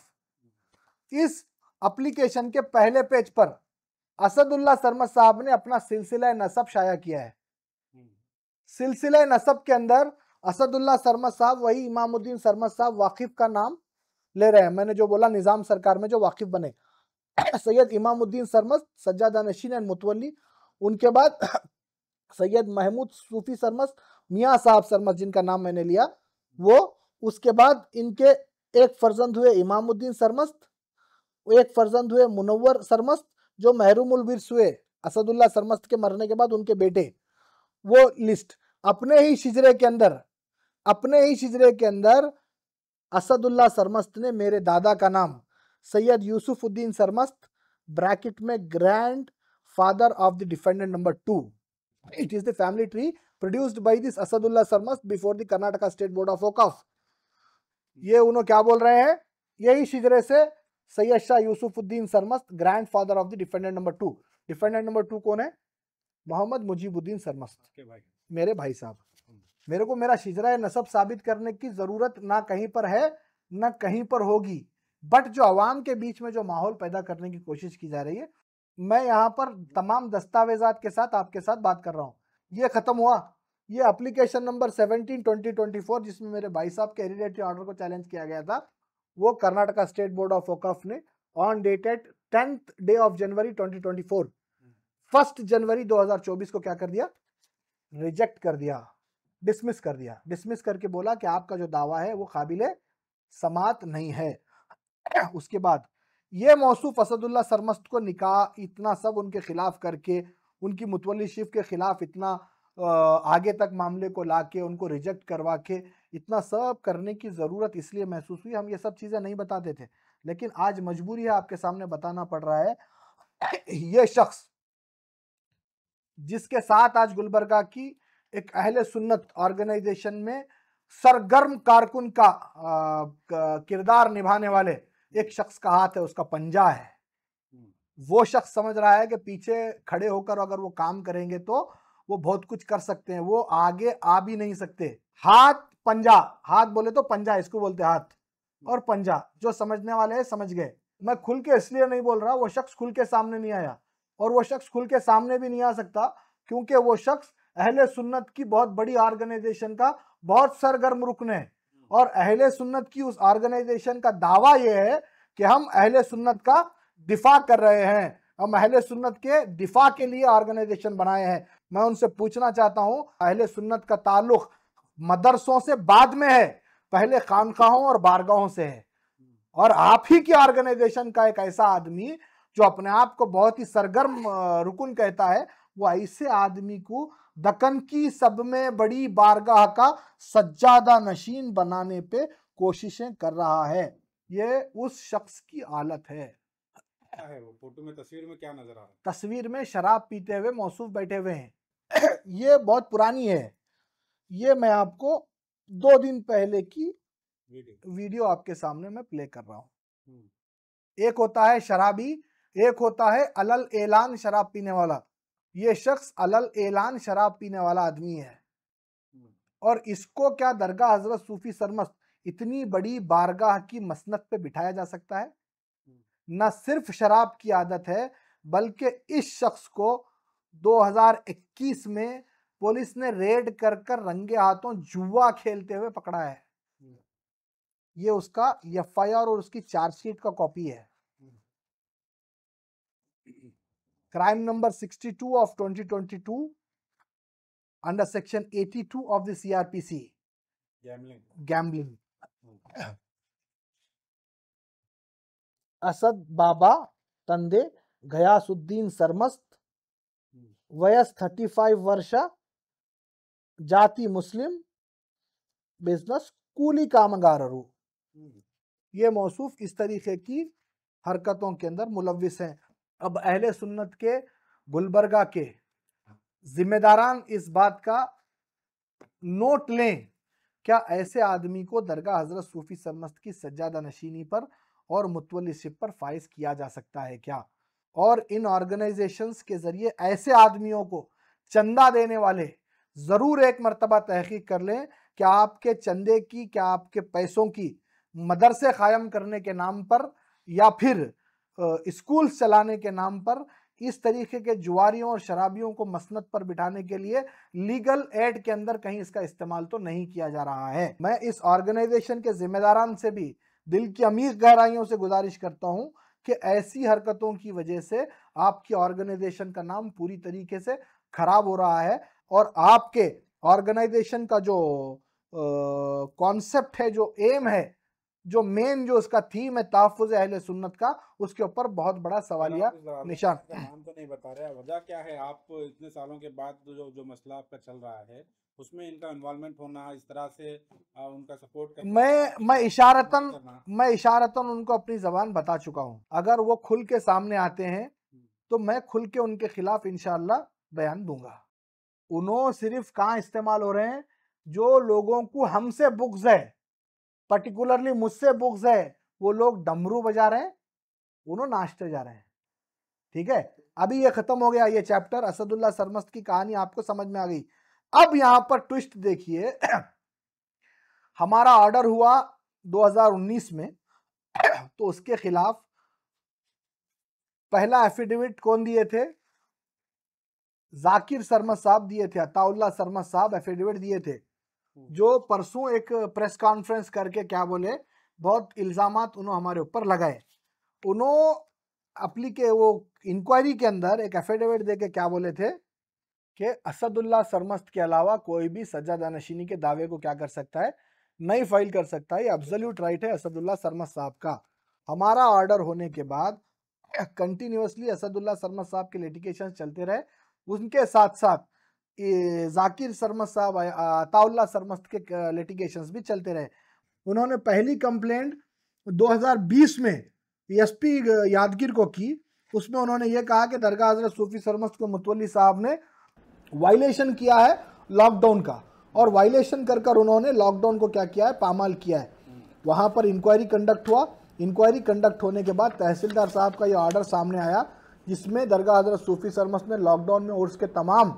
इस एप्लीकेशन के पहले पेज पर असदुल्ला सरमत साहब ने अपना सिलसिला नसब शाया किया है। सिलसिला नसब के अंदर असदुल्ला सरमत साहब वही इमामुद्दीन सरमत साहब वाकिफ का नाम ले रहे हैं। मैंने जो बोला निज़ाम सरकार में जो वाकिफ बने। सैयद इमामुद्दीन सरमत सज्जादा नशीन एंड मुतवली उनके बाद सैयद महमूद सूफी सरमस मियाँ साहब सरमस जिनका नाम मैंने लिया, वो उसके बाद इनके एक फर्जंद हुए इमामुद्दीन सरमस्त, एक फर्जंद हुए मुनवर सरमस्त, जो महरूमुल विरस हुए असदुल्ला सरमस्त के मरने के बाद उनके बेटे। वो लिस्ट अपने ही शिजरे के अंदर, अपने ही शिजरे के अंदर असदुल्ला सरमस्त ने मेरे दादा का नाम, सैयद यूसुफ उद्दीन सरमस्त, ब्रैकेट में grand father of the defendant number 2. It is the family tree produced by this Asadullah Sarmas before the Karnataka State Board of Wakaf. ये उन्होंने क्या बोल रहे हैं? यही शिजरे से Syed Shah Yusufuddin Sarmast grand father of the defendant number two defendant number two कौन है? मोहम्मद मुजीबुद्दीन सरमस्त। भाई। मेरे भाई साहब। मेरे को मेरा शिजरा नसब साबित करने की ज़रूरत ना कहीं पर है ना कहीं पर होगी। बट जो आवाम के बीच में जो माहौल पैदा करने की कोशिश की जा रही है मैं यहाँ पर तमाम दस्तावेजात के साथ आपके साथ बात कर रहा हूँ। ये ख़त्म हुआ। ये एप्लीकेशन नंबर 17 2024 जिसमें मेरे भाई साहब के हेरिडेटरी ऑर्डर को चैलेंज किया गया था, वो Karnataka state board of Auqaf ने on dated tenth day of January 2024 first January 2024 को क्या कर दिया? रिजेक्ट कर दिया। डिसमिस कर दिया। डिसमिस करके बोला कि आपका जो दावा है वो काबिल समात नहीं है। उसके बाद ये मौसूफ असदुल्ला सरमस्त को निकाह इतना सब उनके खिलाफ करके, उनकी मुतवली शिफ के खिलाफ इतना आगे तक मामले को ला के उनको रिजेक्ट करवा के इतना सब करने की ज़रूरत इसलिए महसूस हुई। हम ये सब चीज़ें नहीं बताते थे, लेकिन आज मजबूरी है आपके सामने बताना पड़ रहा है। ये शख्स, जिसके साथ आज गुलबर्गा की एक अहले सुन्नत ऑर्गेनाइजेशन में सरगर्म कारकुन का, किरदार निभाने वाले एक शख्स का हाथ है उसका पंजा है। वो शख्स समझ रहा है कि पीछे खड़े होकर अगर वो काम करेंगे तो वो बहुत कुछ कर सकते हैं वो आगे आ भी नहीं सकते। हाथ पंजा हाथ बोले तो पंजा इसको बोलते हाथ। और पंजा जो समझने वाले हैं समझ गए। मैं खुल के इसलिए नहीं बोल रहा वो शख्स खुल के सामने नहीं आया। और वो शख्स खुल के सामने भी नहीं आ सकता क्योंकि वो शख्स अहले सुन्नत की बहुत बड़ी ऑर्गेनाइजेशन का बहुत सरगर्म रुकन है। और अहले सुन्नत की उस ऑर्गेनाइजेशन का दावा यह है कि हम अहले सुन्नत का दिफा कर रहे हैं। हम अहले सुन्नत के दिफा के लिए ऑर्गेनाइजेशन बनाए हैं। मैं उनसे पूछना चाहता हूँ, अहले सुन्नत का ताल्लुक मदरसों से बाद में है? पहले खानकाहों और बारगाहों से है। और आप ही की ऑर्गेनाइजेशन का एक ऐसा आदमी जो अपने आप को बहुत ही सरगर्म रुकन कहता है, वो ऐसे आदमी को दकन की सब में बड़ी बारगाह का सज्जादा नशीन बनाने पे कोशिशें कर रहा है। ये उस शख्स की हालत है। फ़ोटो में तस्वीर में क्या नज़र आ रहा है? तस्वीर में शराब पीते हुए मौसूफ बैठे हुए हैं। ये बहुत पुरानी है। ये मैं आपको दो दिन पहले की वीडियो। वीडियो आपके सामने मैं प्ले कर रहा हूँ। हम्म। एक होता है शराबी एक होता है अलल एलान शराब पीने वाला। ये शख्स अलल एलान शराब पीने वाला आदमी है। और इसको क्या दरगाह हज़रत सूफी सरमस्त इतनी बड़ी बारगाह की मसनत पे बिठाया जा सकता है। न सिर्फ़ शराब की आदत है बल्कि इस शख्स को 2021 में पुलिस ने रेड कर कर रंगे हाथों जुआ खेलते हुए पकड़ा है। ये उसका एफआईआर और उसकी चार्जशीट का कॉपी है। Crime number 62 of 2022 under section 82 of the CrPC gambling Asad Baba तंदे Gayasuddin Sarmast वयस 35 वर्ष जाति मुस्लिम बिज़नेस कूली कामगारू ये मौसूफ इस तरीके की हरकतों के अंदर मुलविस हैं। अब अहले सुन्नत के गुलबरगा के जिम्मेदारान इस बात का नोट लें। क्या ऐसे आदमी को दरगाह हज़रत सूफी सरमस्त की सज्जादा नशीनी पर और मुतवलिशिप पर फाइज किया जा सकता है क्या? और इन ऑर्गेनाइजेशंस के ज़रिए ऐसे आदमियों को चंदा देने वाले ज़रूर एक मरतबा तहकीक कर लें कि आपके चंदे की, क्या आपके पैसों की मदरसे कायम करने के नाम पर या फिर स्कूल चलाने के नाम पर इस तरीके के जुआरियों और शराबियों को मसनत पर बिठाने के लिए लीगल एड के अंदर कहीं इसका इस्तेमाल तो नहीं किया जा रहा है। मैं इस ऑर्गेनाइजेशन के जिम्मेदारान से भी दिल की अमीर गहराइयों से गुजारिश करता हूँ कि ऐसी हरकतों की वजह से आपकी ऑर्गेनाइजेशन का नाम पूरी तरीके से खराब हो रहा है और आपके ऑर्गेनाइजेशन का जो कॉन्सेप्ट है, जो एम है जो मेन जो उसका थीम है तहफ़ अहल सुन्नत का उसके ऊपर बहुत बड़ा सवालिया निशान। नाम तो नहीं बता रहे वजह क्या है? आप इतने सालों के बाद जो जो मसला आपका चल रहा है उसमें इनका इन्वॉल्वमेंट होना इस तरह से आ, उनका सपोर्ट करना मैं मैं इशारतन मैं इशारतन उनको अपनी जबान बता चुका हूँ। अगर वो खुल के सामने आते हैं हम्म। तो मैं खुल के उनके खिलाफ इनशाला बयान दूँगा। उन्होंने सिर्फ़ कहाँ इस्तेमाल हो रहे हैं? जो लोगों को हमसे बुक्स है। पर्टिकुलरली मुझसे बुक्स है, वो लोग डमरू बजा रहे हैं उन्होंने नाचते जा रहे हैं। ठीक है? अभी ये खत्म हो गया, ये चैप्टर असदुल्ला सरमस्त की कहानी आपको समझ में आ गई। अब यहाँ पर ट्विस्ट देखिए। हमारा ऑर्डर हुआ 2019 में। तो उसके खिलाफ पहला एफिडेविट कौन दिए थे? जाकिर शर्मा साहब दिए थे, अताउल्ला शर्मा साहब एफिडेविट दिए थे। जो परसों एक प्रेस कॉन्फ्रेंस करके, क्या बोले, बहुत इल्ज़ाम उन्होंने हमारे ऊपर लगाए। उन्होंने अपनी के वो इंक्वायरी के अंदर एक एफिडेविट दे के क्या बोले थे कि असदुल्ला सरमस्त के अलावा कोई भी सज्जा दानशीनी के दावे को क्या कर सकता है? नहीं फ़ाइल कर सकता है अब्सोल्यूट राइट है असदुल्ला सरमस्त साहब का। हमारा ऑर्डर होने के बाद कंटिन्यूसली असदुल्ला सरमत साहब के लिटिगेशन चलते रहे। उनके साथ साथ जाकिर सरमत साहब ताउल्ला सरमस्त के लिटिगेशन भी चलते रहे। उन्होंने पहली कंप्लेंट 2020 में एसपी यादगिर को की। उसमें उन्होंने ये कहा कि दरगाह हज़रत सूफी सरमस्त को मुतवली साहब ने वायलेशन किया है लॉकडाउन का। और वायलेशन कर कर उन्होंने लॉकडाउन को क्या किया है? पामाल किया है। वहाँ पर इंक्वायरी कंडक्ट हुआ। इंक्वायरी कंडक्ट होने के बाद तहसीलदार साहब का ये ऑर्डर सामने आया, जिसमें दरगाह हज़रत सूफी सरमस ने लॉकडाउन में उर्स के तमाम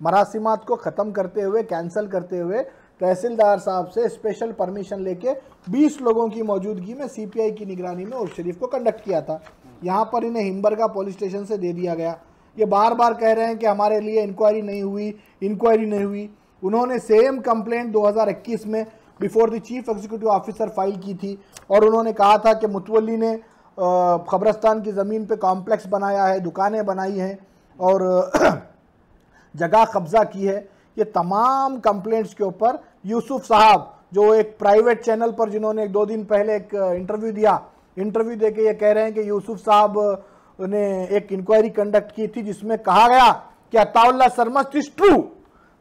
मरासिमात को ख़त्म करते हुए कैंसिल करते हुए, तहसीलदार साहब से स्पेशल परमिशन लेके 20 लोगों की मौजूदगी में सीपीआई की निगरानी में उर्स शरीफ को कंडक्ट किया था। यहाँ पर इन्हें हिम्बरगा पुलिस स्टेशन से दे दिया गया। ये बार बार कह रहे हैं कि हमारे लिए इंक्वायरी नहीं हुई इंक्वायरी नहीं हुई। उन्होंने सेम कंप्लेंट 2021 में before the chief executive officer file की थी और उन्होंने कहा था कि मुतवली ने खबरस्तान की ज़मीन पे कॉम्प्लेक्स बनाया है, दुकानें बनाई हैं और जगह कब्ज़ा की है। ये तमाम कंप्लेंट्स के ऊपर यूसुफ साहब, जो एक प्राइवेट चैनल पर जिन्होंने एक दो दिन पहले एक इंटरव्यू दिया इंटरव्यू दे के ये कह रहे हैं कि यूसुफ साहब ने एक इंक्वायरी कंडक्ट की थी, जिसमें कहा गया कि अताउल्ला शर्मा इज़ ट्रू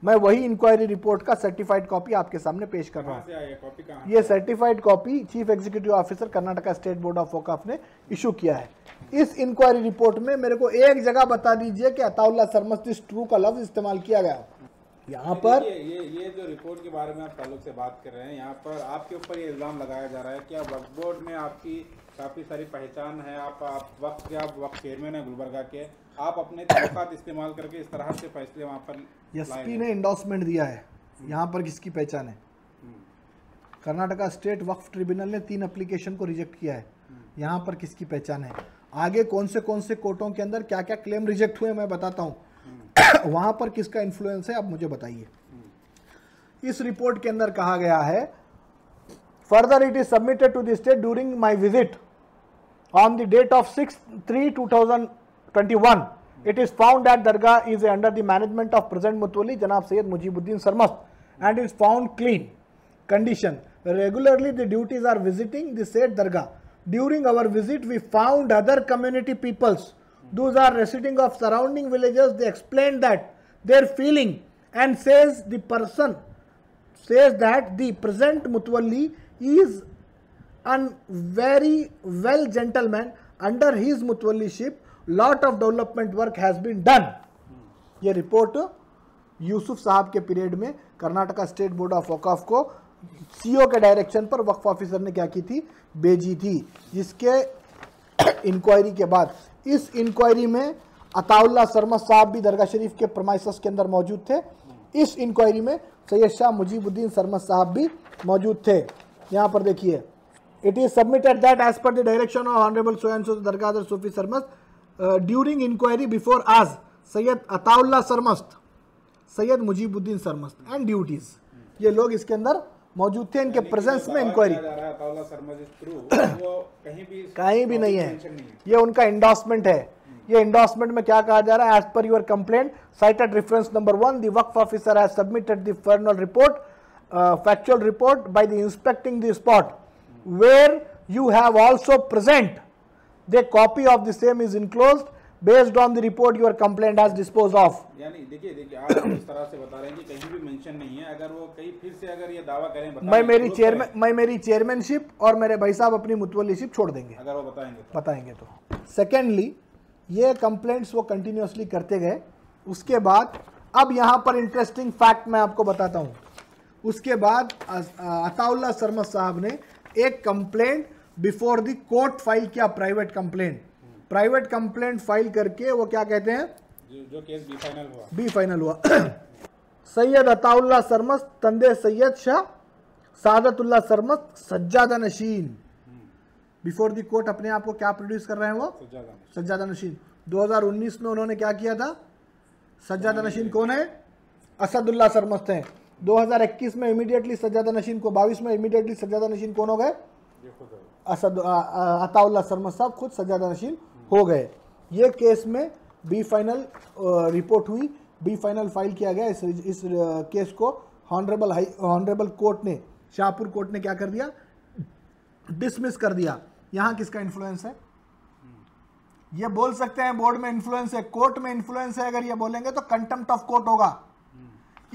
मैं वही इंक्वायरी रिपोर्ट का सर्टिफाइड कॉपी आपके सामने पेश कर रहा हूँ। ये certified copy chief executive officer Karnataka state board of Auqaf ने इशू किया है। इस इंक्वायरी रिपोर्ट में मेरे को एक जगह बता दीजिए कि अताउल्ला सरमस्त ट्रू का लफ्ज इस्तेमाल किया गया। यहाँ पर ये ये ये जो रिपोर्ट के बारे में आप ताल्लुक से बात कर रहे हैं यहाँ पर आपके ऊपर ये इल्ज़ाम लगाया जा रहा है कि वक्फ बोर्ड में आपकी काफ़ी सारी पहचान है। आप आप वक्त के आप वक्त चेयरमैन है गुलबर्गा के। आप अपने तवक़ात इस्तेमाल करके इस तरह से फैसले वहाँ पर एसपी ने इंडोसमेंट दिया है। यहाँ पर किसकी पहचान है? कर्नाटका स्टेट वक्फ ट्रिब्यूनल ने तीन एप्लीकेशन को रिजेक्ट किया है। यहाँ पर किसकी पहचान है? आगे कौन से कौन से कोर्टों के अंदर क्या क्या क्लेम रिजेक्ट हुए मैं बताता हूँ। वहाँ पर किसका इन्फ्लुएंस है आप मुझे बताइए। इस रिपोर्ट के अंदर कहा गया है further it is submitted to the state during my visit on the date of 6 3 2021 it is found that dargah is under the management of present mutwali janab sayyid mujibuddin sarmast and is found clean. Condition. Regularly the duties are visiting the said dargah. During our visit we found other community peoples. Those are residing of surrounding villages. They explained that their feeling and says the person says that the present mutwalli is a very well gentleman under his mutwalliship lot of development work has been done ये report Yusuf साहब के period में Karnataka state board of Auqaf को CO के direction पर वक्फ officer ने क्या की थी? भेजी थी। जिसके इंक्वायरी के बाद, इस इंक्वायरी में अताउल्ला शर्मा साहब भी दरगाह शरीफ के प्रमाइस के अंदर मौजूद थे। इस इंक्वायरी में सैयद शाह मुजीबुद्दीन शर्मा साहब भी मौजूद थे। यहाँ पर देखिए, it is submitted that as per the direction of Honorable so and so Dargah Sufi inquiry before आज Syed Ataullah Sarmast Syed Mujibuddin Sarmast and duties ये लोग इसके अंदर मौजूद थे इनके प्रेजेंस में इंक्वायरी कहीं भी नहीं है। ये उनका इंडोसमेंट है। ये इंडोसमेंट में क्या कहा जा रहा है? As per your complaint cited reference number one the Waqf officer has submitted the final report factual report by the inspecting the spot where you have also present the copy of the same is enclosed based on the report your complaint has disposed of. यानी देखिए देखिए आप इस तरह से बता रहे हैं कि कहीं भी मेंशन नहीं है। अगर वो कहीं फिर से अगर ये दावा करें मैं मेरी चेयरमैन मैं मेरी चेयरमैनशिप और मेरे भाई साहब अपनी मुतवलीशिप छोड़ देंगे। अगर वो बताएँगे तो। बताएँगे तो। सेकेंडली ये कंप्लेंट्स वो कंटिन्यूसली करते गए। उसके बाद अब यहाँ पर इंटरेस्टिंग फैक्ट मैं आपको बताता हूँ। उसके बाद अताउल्ला शर्मा साहब ने एक complaint before the court file किया private complaint private complaint file करके वो क्या कहते हैं? जो केस बी फाइनल हुआ। बी फाइनल हुआ। सैयद अताउल्ला सरमस तंदे सैयद शाह सादतुल्ला सरमस सज्जादा नशीन। बिफोर द कोर्ट अपने आप को क्या प्रोड्यूस कर रहे हैं वो? सज्जादा नशीन। 2019 में उन्होंने क्या किया था? सज्जादा नशीन कौन है? असदुल्ला सरमस्त हैं। 2021 में इमीडिएटली सज्जादा नशीन को 22 में इमीडिएटली सज्जादा नशीन कौन हो गए। असद अताउल्ला शर्मा साहब खुद सज्जादा नशीन हो गए। ये केस में बी फाइनल रिपोर्ट हुई। बी फाइनल फ़ाइल किया गया। इस इस केस को हॉनरेबल हाई, हॉनरेबल कोर्ट ने, शाहपुर कोर्ट ने क्या कर दिया? डिसमिस कर दिया। यहाँ किसका इन्फ्लुएंस है? ये बोल सकते हैं बोर्ड में इन्फ्लुएंस है, कोर्ट में इन्फ्लुएंस है। अगर ये बोलेंगे तो कंटेम्प्ट ऑफ़ कोर्ट होगा।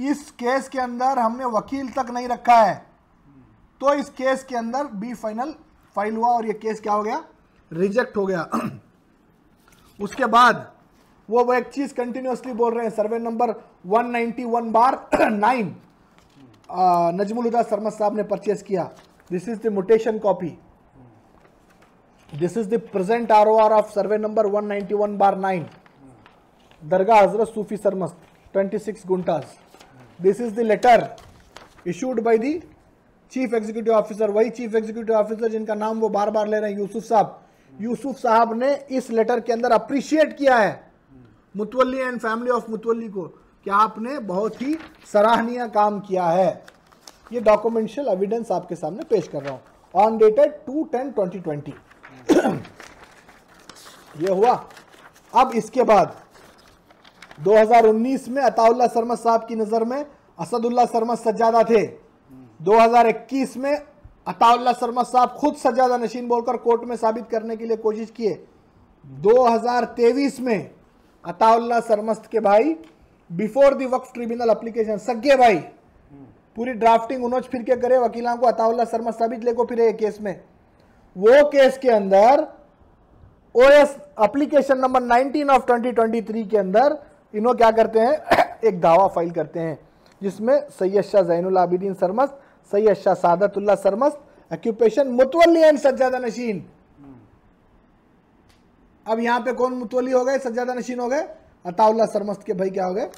इस केस के अंदर हमने वकील तक नहीं रखा है। तो इस केस के अंदर बी फाइनल फ़ाइल हुआ और ये केस क्या हो गया? रिजेक्ट हो गया। उसके बाद वो वो एक चीज़ कंटिन्यूसली बोल रहे हैं। Survey number 191 bar 9 Najmul Huda Sarmad Sahab ने परचेज किया। This is the mutation copy this is the present ROR of survey number 191 bar 9 dargah Hazrat Sufi Sarmast 26 guntas this is the letter issued by the chief executive officer, वही chief executive officer जिनका नाम वो बार बार ले रहे हैं, यूसुफ साहब। यूसुफ साहब ने इस लेटर के अंदर अप्रिशिएट किया है। Mutawalli and family of mutawalli को कि आपने बहुत ही सराहनीय काम किया है। ये डॉक्यूमेंशियल एविडेंस आपके सामने पेश कर रहा हूँ। On dated two ten twenty twenty ये हुआ। अब इसके बाद 2019 में अताउल्ला सरमद साहब की नज़र में असदुल्ला सरमद सज्जादा थे। 2021 में अताउल्ला सरमद साहब खुद सज्जादा नशीन बोलकर कोर्ट में साबित करने के लिए कोशिश किए। 2023 में अताउल्ला सरमस्त के भाई, before the Waqf tribunal application सगे भाई, पूरी ड्राफ्टिंग उन्होंने फिर के करे, वकीलों को अताउल्ला सरमद साबित लेको फिर केस में। वो केस के अंदर ओएस एप्लीकेशन नंबर 19 ऑफ़ 2023 के अंदर इन्हों क्या करते हैं? एक दावा फ़ाइल करते हैं, जिसमें सैयद शाह जैनुल आबिदीन सरमस्त सैयद शाह सादतुल्ला सरमस्त ऑक्यूपेशन मुतवली एंड सज्जादा नशीन। अब यहाँ पे कौन मुतवली हो गए? सज्जादा नशीन हो गए? अताउल्ला सरमस्त के भाई क्या हो गए?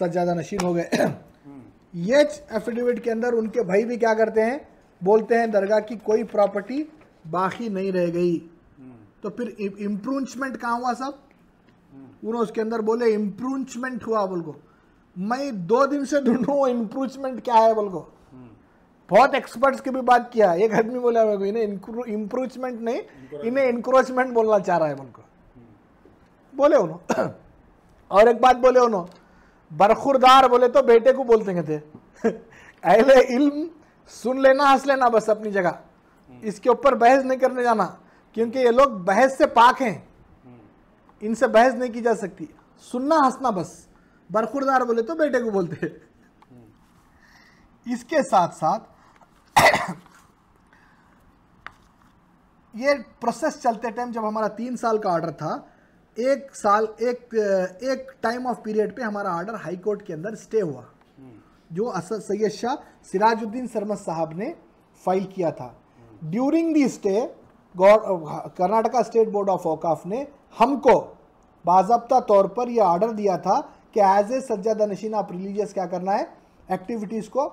सज्जादा नशीन हो गए। ये एफिडेविट के अंदर उनके भाई भी क्या करते हैं? बोलते हैं, दरगाह की कोई प्रॉपर्टी बाकी नहीं रह गई। तो फिर इम्प्रूवमेंट कहाँ हुआ सब? उन्होंने उसके अंदर बोले इम्प्रूवमेंट हुआ बोल को। मैं दो दिन से ढूंढू इम्प्रूवमेंट क्या है बोल को? बहुत एक्सपर्ट्स की भी बात किया। एक आदमी बोला मेरे को इन्हें इम्प्रूवमेंट नहीं इन्हें इनक्रोचमेंट बोलना चाह रहा है बोल को। बोले उन्होंने और एक बात बोले उन्होंने बरखुरदार बोले तो बेटे को बोलते थे। अहले इल्म सुन लेना हंस लेना बस अपनी जगह। इसके ऊपर बहस नहीं करने जाना क्योंकि ये लोग बहस से पाक हैं। इनसे बहस नहीं की जा सकती। सुनना हंसना बस। बरखुरदार बोले तो बेटे को बोलते इसके साथ साथ ये प्रोसेस चलते टाइम जब हमारा तीन साल का ऑर्डर था, एक साल, एक एक टाइम ऑफ़ पीरियड पे हमारा ऑर्डर हाई कोर्ट के अंदर स्टे हुआ। जो असद सैयद शाह सिराजुद्दीन सरमद साहब ने फ़ाइल किया था। During the stay Karnataka state board of Auqaf ने हमको बाबा तौर पर यह ऑर्डर दिया था कि एज ए सज्जादा नशीन आप रिलीजियस क्या करना है एक्टिविटीज़ को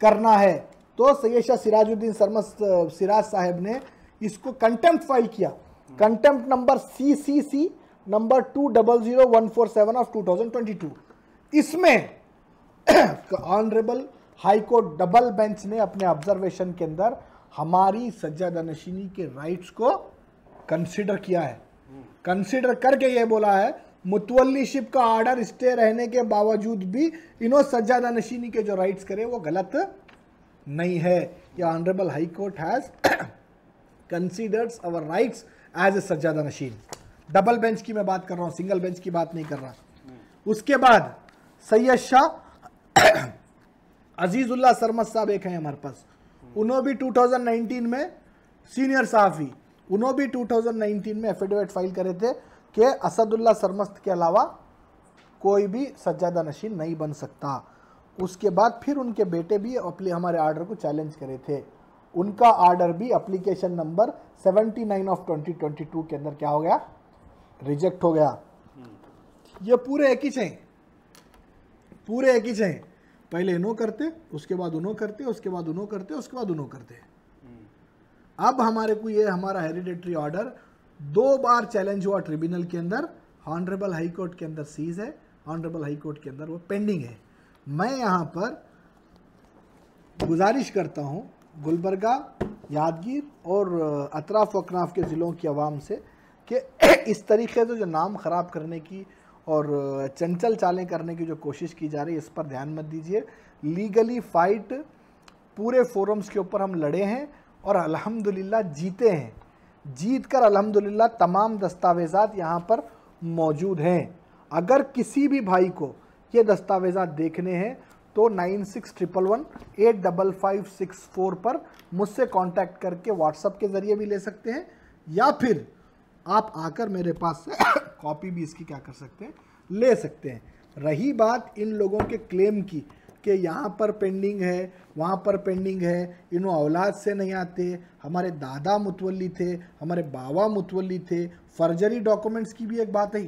करना है। तो सैयद शाह सिराजुद्दीन सरमद सिराज साहब ने इसको कंटेम्प्ट फ़ाइल किया। Contempt number C C C number two double zero one four seven of two thousand twenty two इसमें honourable high court double bench ने अपने ऑब्जर्वेशन के अंदर हमारी सज्जा नशीनी के राइट्स को कंसिडर किया है। कंसिडर करके ये बोला है मुतवलीशिप का ऑर्डर स्टे रहने के बावजूद भी इन्हों सज्जादा नशीनी के जो राइट्स करे, वो गलत नहीं है। ये honourable high court has considers our rights as a सज्जादा Nashin double bench की मैं बात कर रहा हूँ सिंगल बेंच की बात नहीं कर रहा। उसके बाद सैयद शाह अजीजुल्ला सरमद साहब एक हैं हमारे पास। उन्होंने भी 2019 में सीनियर सहाफ़ी उन्होंने भी 2019 में एफिडेविट फ़ाइल करे थे कि असदुल्ला सरमस्त के अलावा कोई भी सज्जादा नशीन नहीं बन सकता। उसके बाद फिर उनके बेटे भी अपने हमारे ऑर्डर को चैलेंज करे थे। उनका ऑर्डर भी अप्लीकेशन नंबर 79 ऑफ़ 2022 के अंदर क्या हो गया? रिजेक्ट हो गया। ये पूरे एक ही चाहिए। पूरे एक ही चाहिए। पहले इनो करते, उसके बाद उनो करते, उसके बाद उनो करते, उसके बाद उनो करते। अब हमारे को ये हमारा हेरिडेटरी ऑर्डर दो बार चैलेंज हुआ ट्रिब्यूनल के अंदर। ऑनरेबल हाईकोर्ट के अंदर सीज है। ऑनरेबल हाईकोर्ट के अंदर वो पेंडिंग है। मैं यहाँ पर गुजारिश करता हूँ गुलबर्गा, यादगीर और अतराफ़ अकनाफ के ज़िलों की आवाम से कि इस तरीके से जो नाम ख़राब करने की और चंचल चालें करने की जो कोशिश की जा रही है, इस पर ध्यान मत दीजिए। लीगली फ़ाइट पूरे फोरम्स के ऊपर हम लड़े हैं और अल्हम्दुलिल्लाह जीते हैं। जीत कर अल्हम्दुलिल्लाह तमाम दस्तावेज़ात यहाँ पर मौजूद हैं। अगर किसी भी भाई को ये दस्तावेज़ात देखने हैं तो nine six triple one eight double five six four पर मुझसे कांटेक्ट करके व्हाट्सअप के ज़रिए भी ले सकते हैं या फिर आप आकर मेरे पास से कॉपी भी इसकी क्या कर सकते हैं ले सकते हैं। रही बात इन लोगों के क्लेम की कि यहाँ पर पेंडिंग है वहाँ पर पेंडिंग है इन्हों औलाद से नहीं आते हमारे दादा मुतवली थे हमारे बाबा मुतवली थे फर्जरी डॉक्यूमेंट्स की भी एक बात है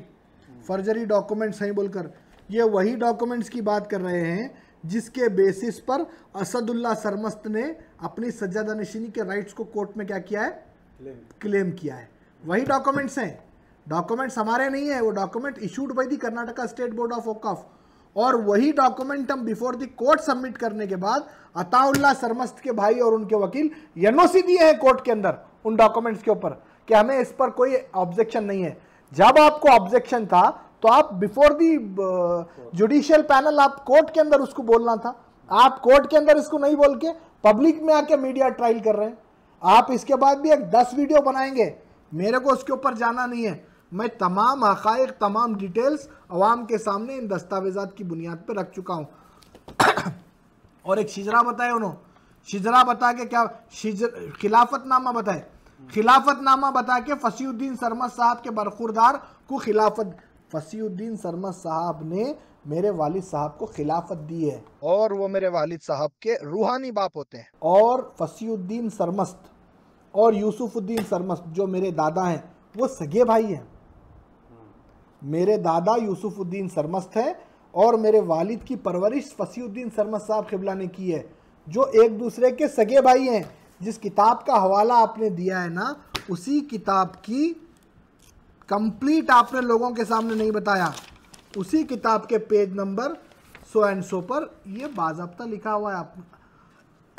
फर्जरी डॉक्यूमेंट्स हैं बोलकर ये वही डॉक्यूमेंट्स की बात कर रहे हैं जिसके बेसिस पर असदुल्ला सरमस्त ने अपनी सज्जादा नशीनी के राइट्स को कोर्ट में क्या किया है? क्लेम किया है। वही डॉक्यूमेंट्स हैं। डॉक्यूमेंट्स हमारे नहीं है वो document issued by the Karnataka state board of Auqaf और वही डॉक्यूमेंट हम बिफोर द कोर्ट सबमिट करने के बाद अताउल्ला सरमस्त के भाई और उनके वकील एनओसी दिए हैं कोर्ट के अंदर उन डॉक्यूमेंट्स के ऊपर। कि हमें इस पर कोई ऑब्जेक्शन नहीं है? जब आपको ऑब्जेक्शन था तो आप बिफोर दी जुडिशियल पैनल आप कोर्ट के अंदर उसको बोलना था। आप कोर्ट के अंदर इसको नहीं बोल के पब्लिक में आके मीडिया ट्रायल कर रहे हैं। आप इसके बाद भी एक दस वीडियो बनाएँगे। मेरे को उसके ऊपर जाना नहीं है। मैं तमाम हकाइक, तमाम डिटेल्स अवाम के सामने इन दस्तावेजात की बुनियाद पर रख चुका हूँ। और एक शिजरा बताए उन्होंने शिजरा बता के क्या, शिजर, खिलाफतनामा बताए। खिलाफतनामा बता के फसीउद्दीन सरमद साहब के बरखुरदार को खिलाफत फसीउद्दीन सरमद साहब ने मेरे वालिद साहब को खिलाफत दी है। और वो मेरे वालिद साहब के रूहानी बाप होते हैं। और फसीउद्दीन सरमस्त और यूसुफुद्दीन सरमस्त जो मेरे दादा हैं वो सगे भाई हैं। मेरे दादा यूसुफुद्दीन सरमस्त हैं और मेरे वालिद की परवरिश फसीउद्दीन सरमस्त साहब खिबला ने की है जो एक दूसरे के सगे भाई हैं। जिस किताब का हवाला आपने दिया है ना उसी किताब की कंप्लीट आपने लोगों के सामने नहीं बताया। उसी किताब के page number so and so पर यह बाजाबता लिखा हुआ है आप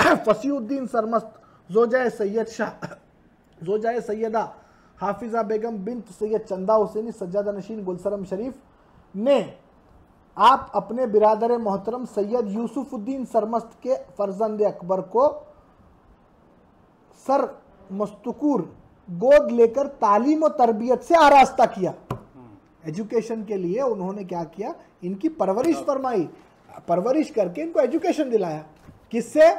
फसीउद्दीन सरमस्त जोजा सैयद शाह जोजा सैयदा हाफिज़ा बेगम बिन सैयद चंदा हुसैनी, सज्जादा नशीन गुलसरम शरीफ ने आप अपने बिरादर मोहतरम सैयद यूसुफुद्दीन सरमस्त के फर्जंद अकबर को सर मस्तूर गोद लेकर तालीम और तरबियत से आरास्ता किया। एजुकेशन के लिए उन्होंने क्या किया? इनकी परवरिश फरमाई। परवरिश करके इनको एजुकेशन दिलाया। किससे?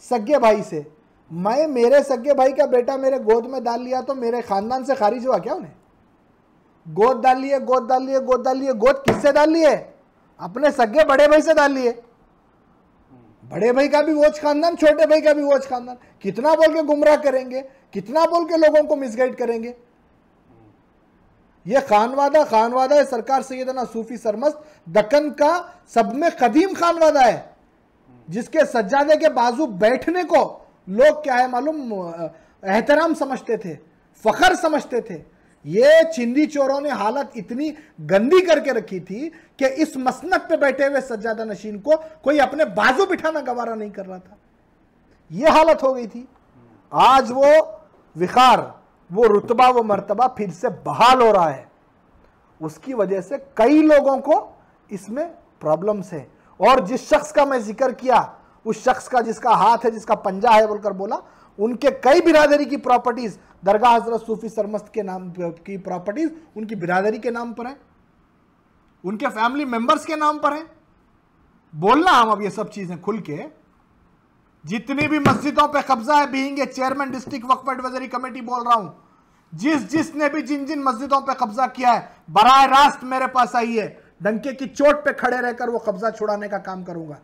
सगे भाई से। मैं, मेरे सगे भाई का बेटा मेरे गोद में डाल लिया तो मेरे खानदान से खारिज हुआ क्या उन्हें? गोद डाल लिए, गोद डाल लिए, गोद डाल लिए, गोद किससे डाल लिए? अपने सगे बड़े भाई से डाल लिए। बड़े भाई का भी वोच खानदान, छोटे भाई का भी वोच खानदान। कितना बोल के गुमराह करेंगे, कितना बोल के लोगों को मिसगाइड करेंगे? ये खानवादा खानवादा है, सरकार सैदना सूफी सरमस्त, दक्कन का सब में कदीम खानवादा है। जिसके सज्जादे के बाजू बैठने को लोग क्या है मालूम एहतराम समझते थे, फखर समझते थे। ये चिंदी चोरों ने हालत इतनी गंदी करके रखी थी कि इस मसनत पे बैठे हुए सज्जादा नशीन को कोई अपने बाजू बिठाना गवारा नहीं कर रहा था। ये हालत हो गई थी। आज वो विकार वो रुतबा, वो मर्तबा फिर से बहाल हो रहा है। उसकी वजह से कई लोगों को इसमें प्रॉब्लम्स है। और जिस शख्स का मैं ज़िक्र किया, उस शख्स का जिसका हाथ है, जिसका पंजा है बोलकर बोला उनके कई बिरादरी की प्रॉपर्टीज़ दरगाह हज़रत सूफी सरमस्त के नाम की प्रॉपर्टीज़ उनकी बिरादरी के नाम पर है। उनके फैमिली मेंबर्स के नाम पर है। बोलना हम अब ये सब चीज़ें खुल के, जितनी भी मस्जिदों पे कब्जा है being chairman district Waqf advisory committee बोल रहा हूँ, जिस, जिसने भी जिन जिन मस्जिदों पे कब्जा किया है, बराह रास्त मेरे पास आई है, डंके की चोट पे खड़े रहकर वो कब्जा छुड़ाने का काम करूँगा।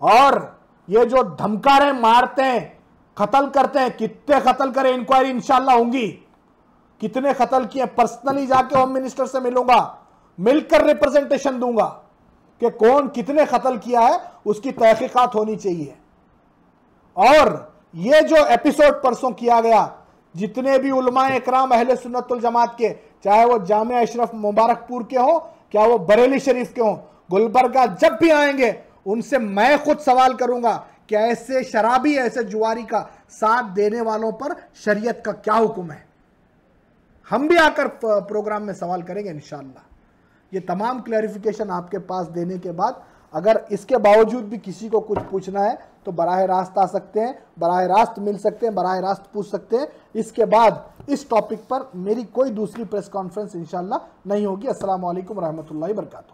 और ये जो धमका रहे मारते हैं कत्ल करते हैं। कितने कत्ल करें? इंक्वायरी इंशाला होंगी। कितने कत्ल किए? पर्सनली जाके होम मिनिस्टर से मिलूँगा। मिलकर रिप्रेजेंटेशन दूँगा कि कौन कितने कत्ल किया है, उसकी तहकीकात होनी चाहिए। और ये जो एपिसोड परसों किया गया, जितने भी उलमा इकराम अहले सुन्नतुल जमात के, चाहे वो जामिया अशरफ मुबारकपुर के हों, क्या वो बरेली शरीफ के हों, गुलबर्गा जब भी आएँगे, उनसे मैं खुद सवाल करूँगा कि ऐसे शराबी ऐसे जुआरी का साथ देने वालों पर शरीयत का क्या हुक्म है? हम भी आकर प्रोग्राम में सवाल करेंगे इनशाला ये तमाम क्लैरिफिकेशन आपके पास देने के बाद अगर इसके बावजूद भी किसी को कुछ पूछना है तो बराह रास्त आ सकते हैं, बराह रास्त मिल सकते हैं, बराह रास्त पूछ सकते हैं। इसके बाद इस टॉपिक पर मेरी कोई दूसरी प्रेस कॉन्फ्रेंस इंशाल्लाह नहीं होगी। वालेकुम रहमतुल्लाहि वरकatuh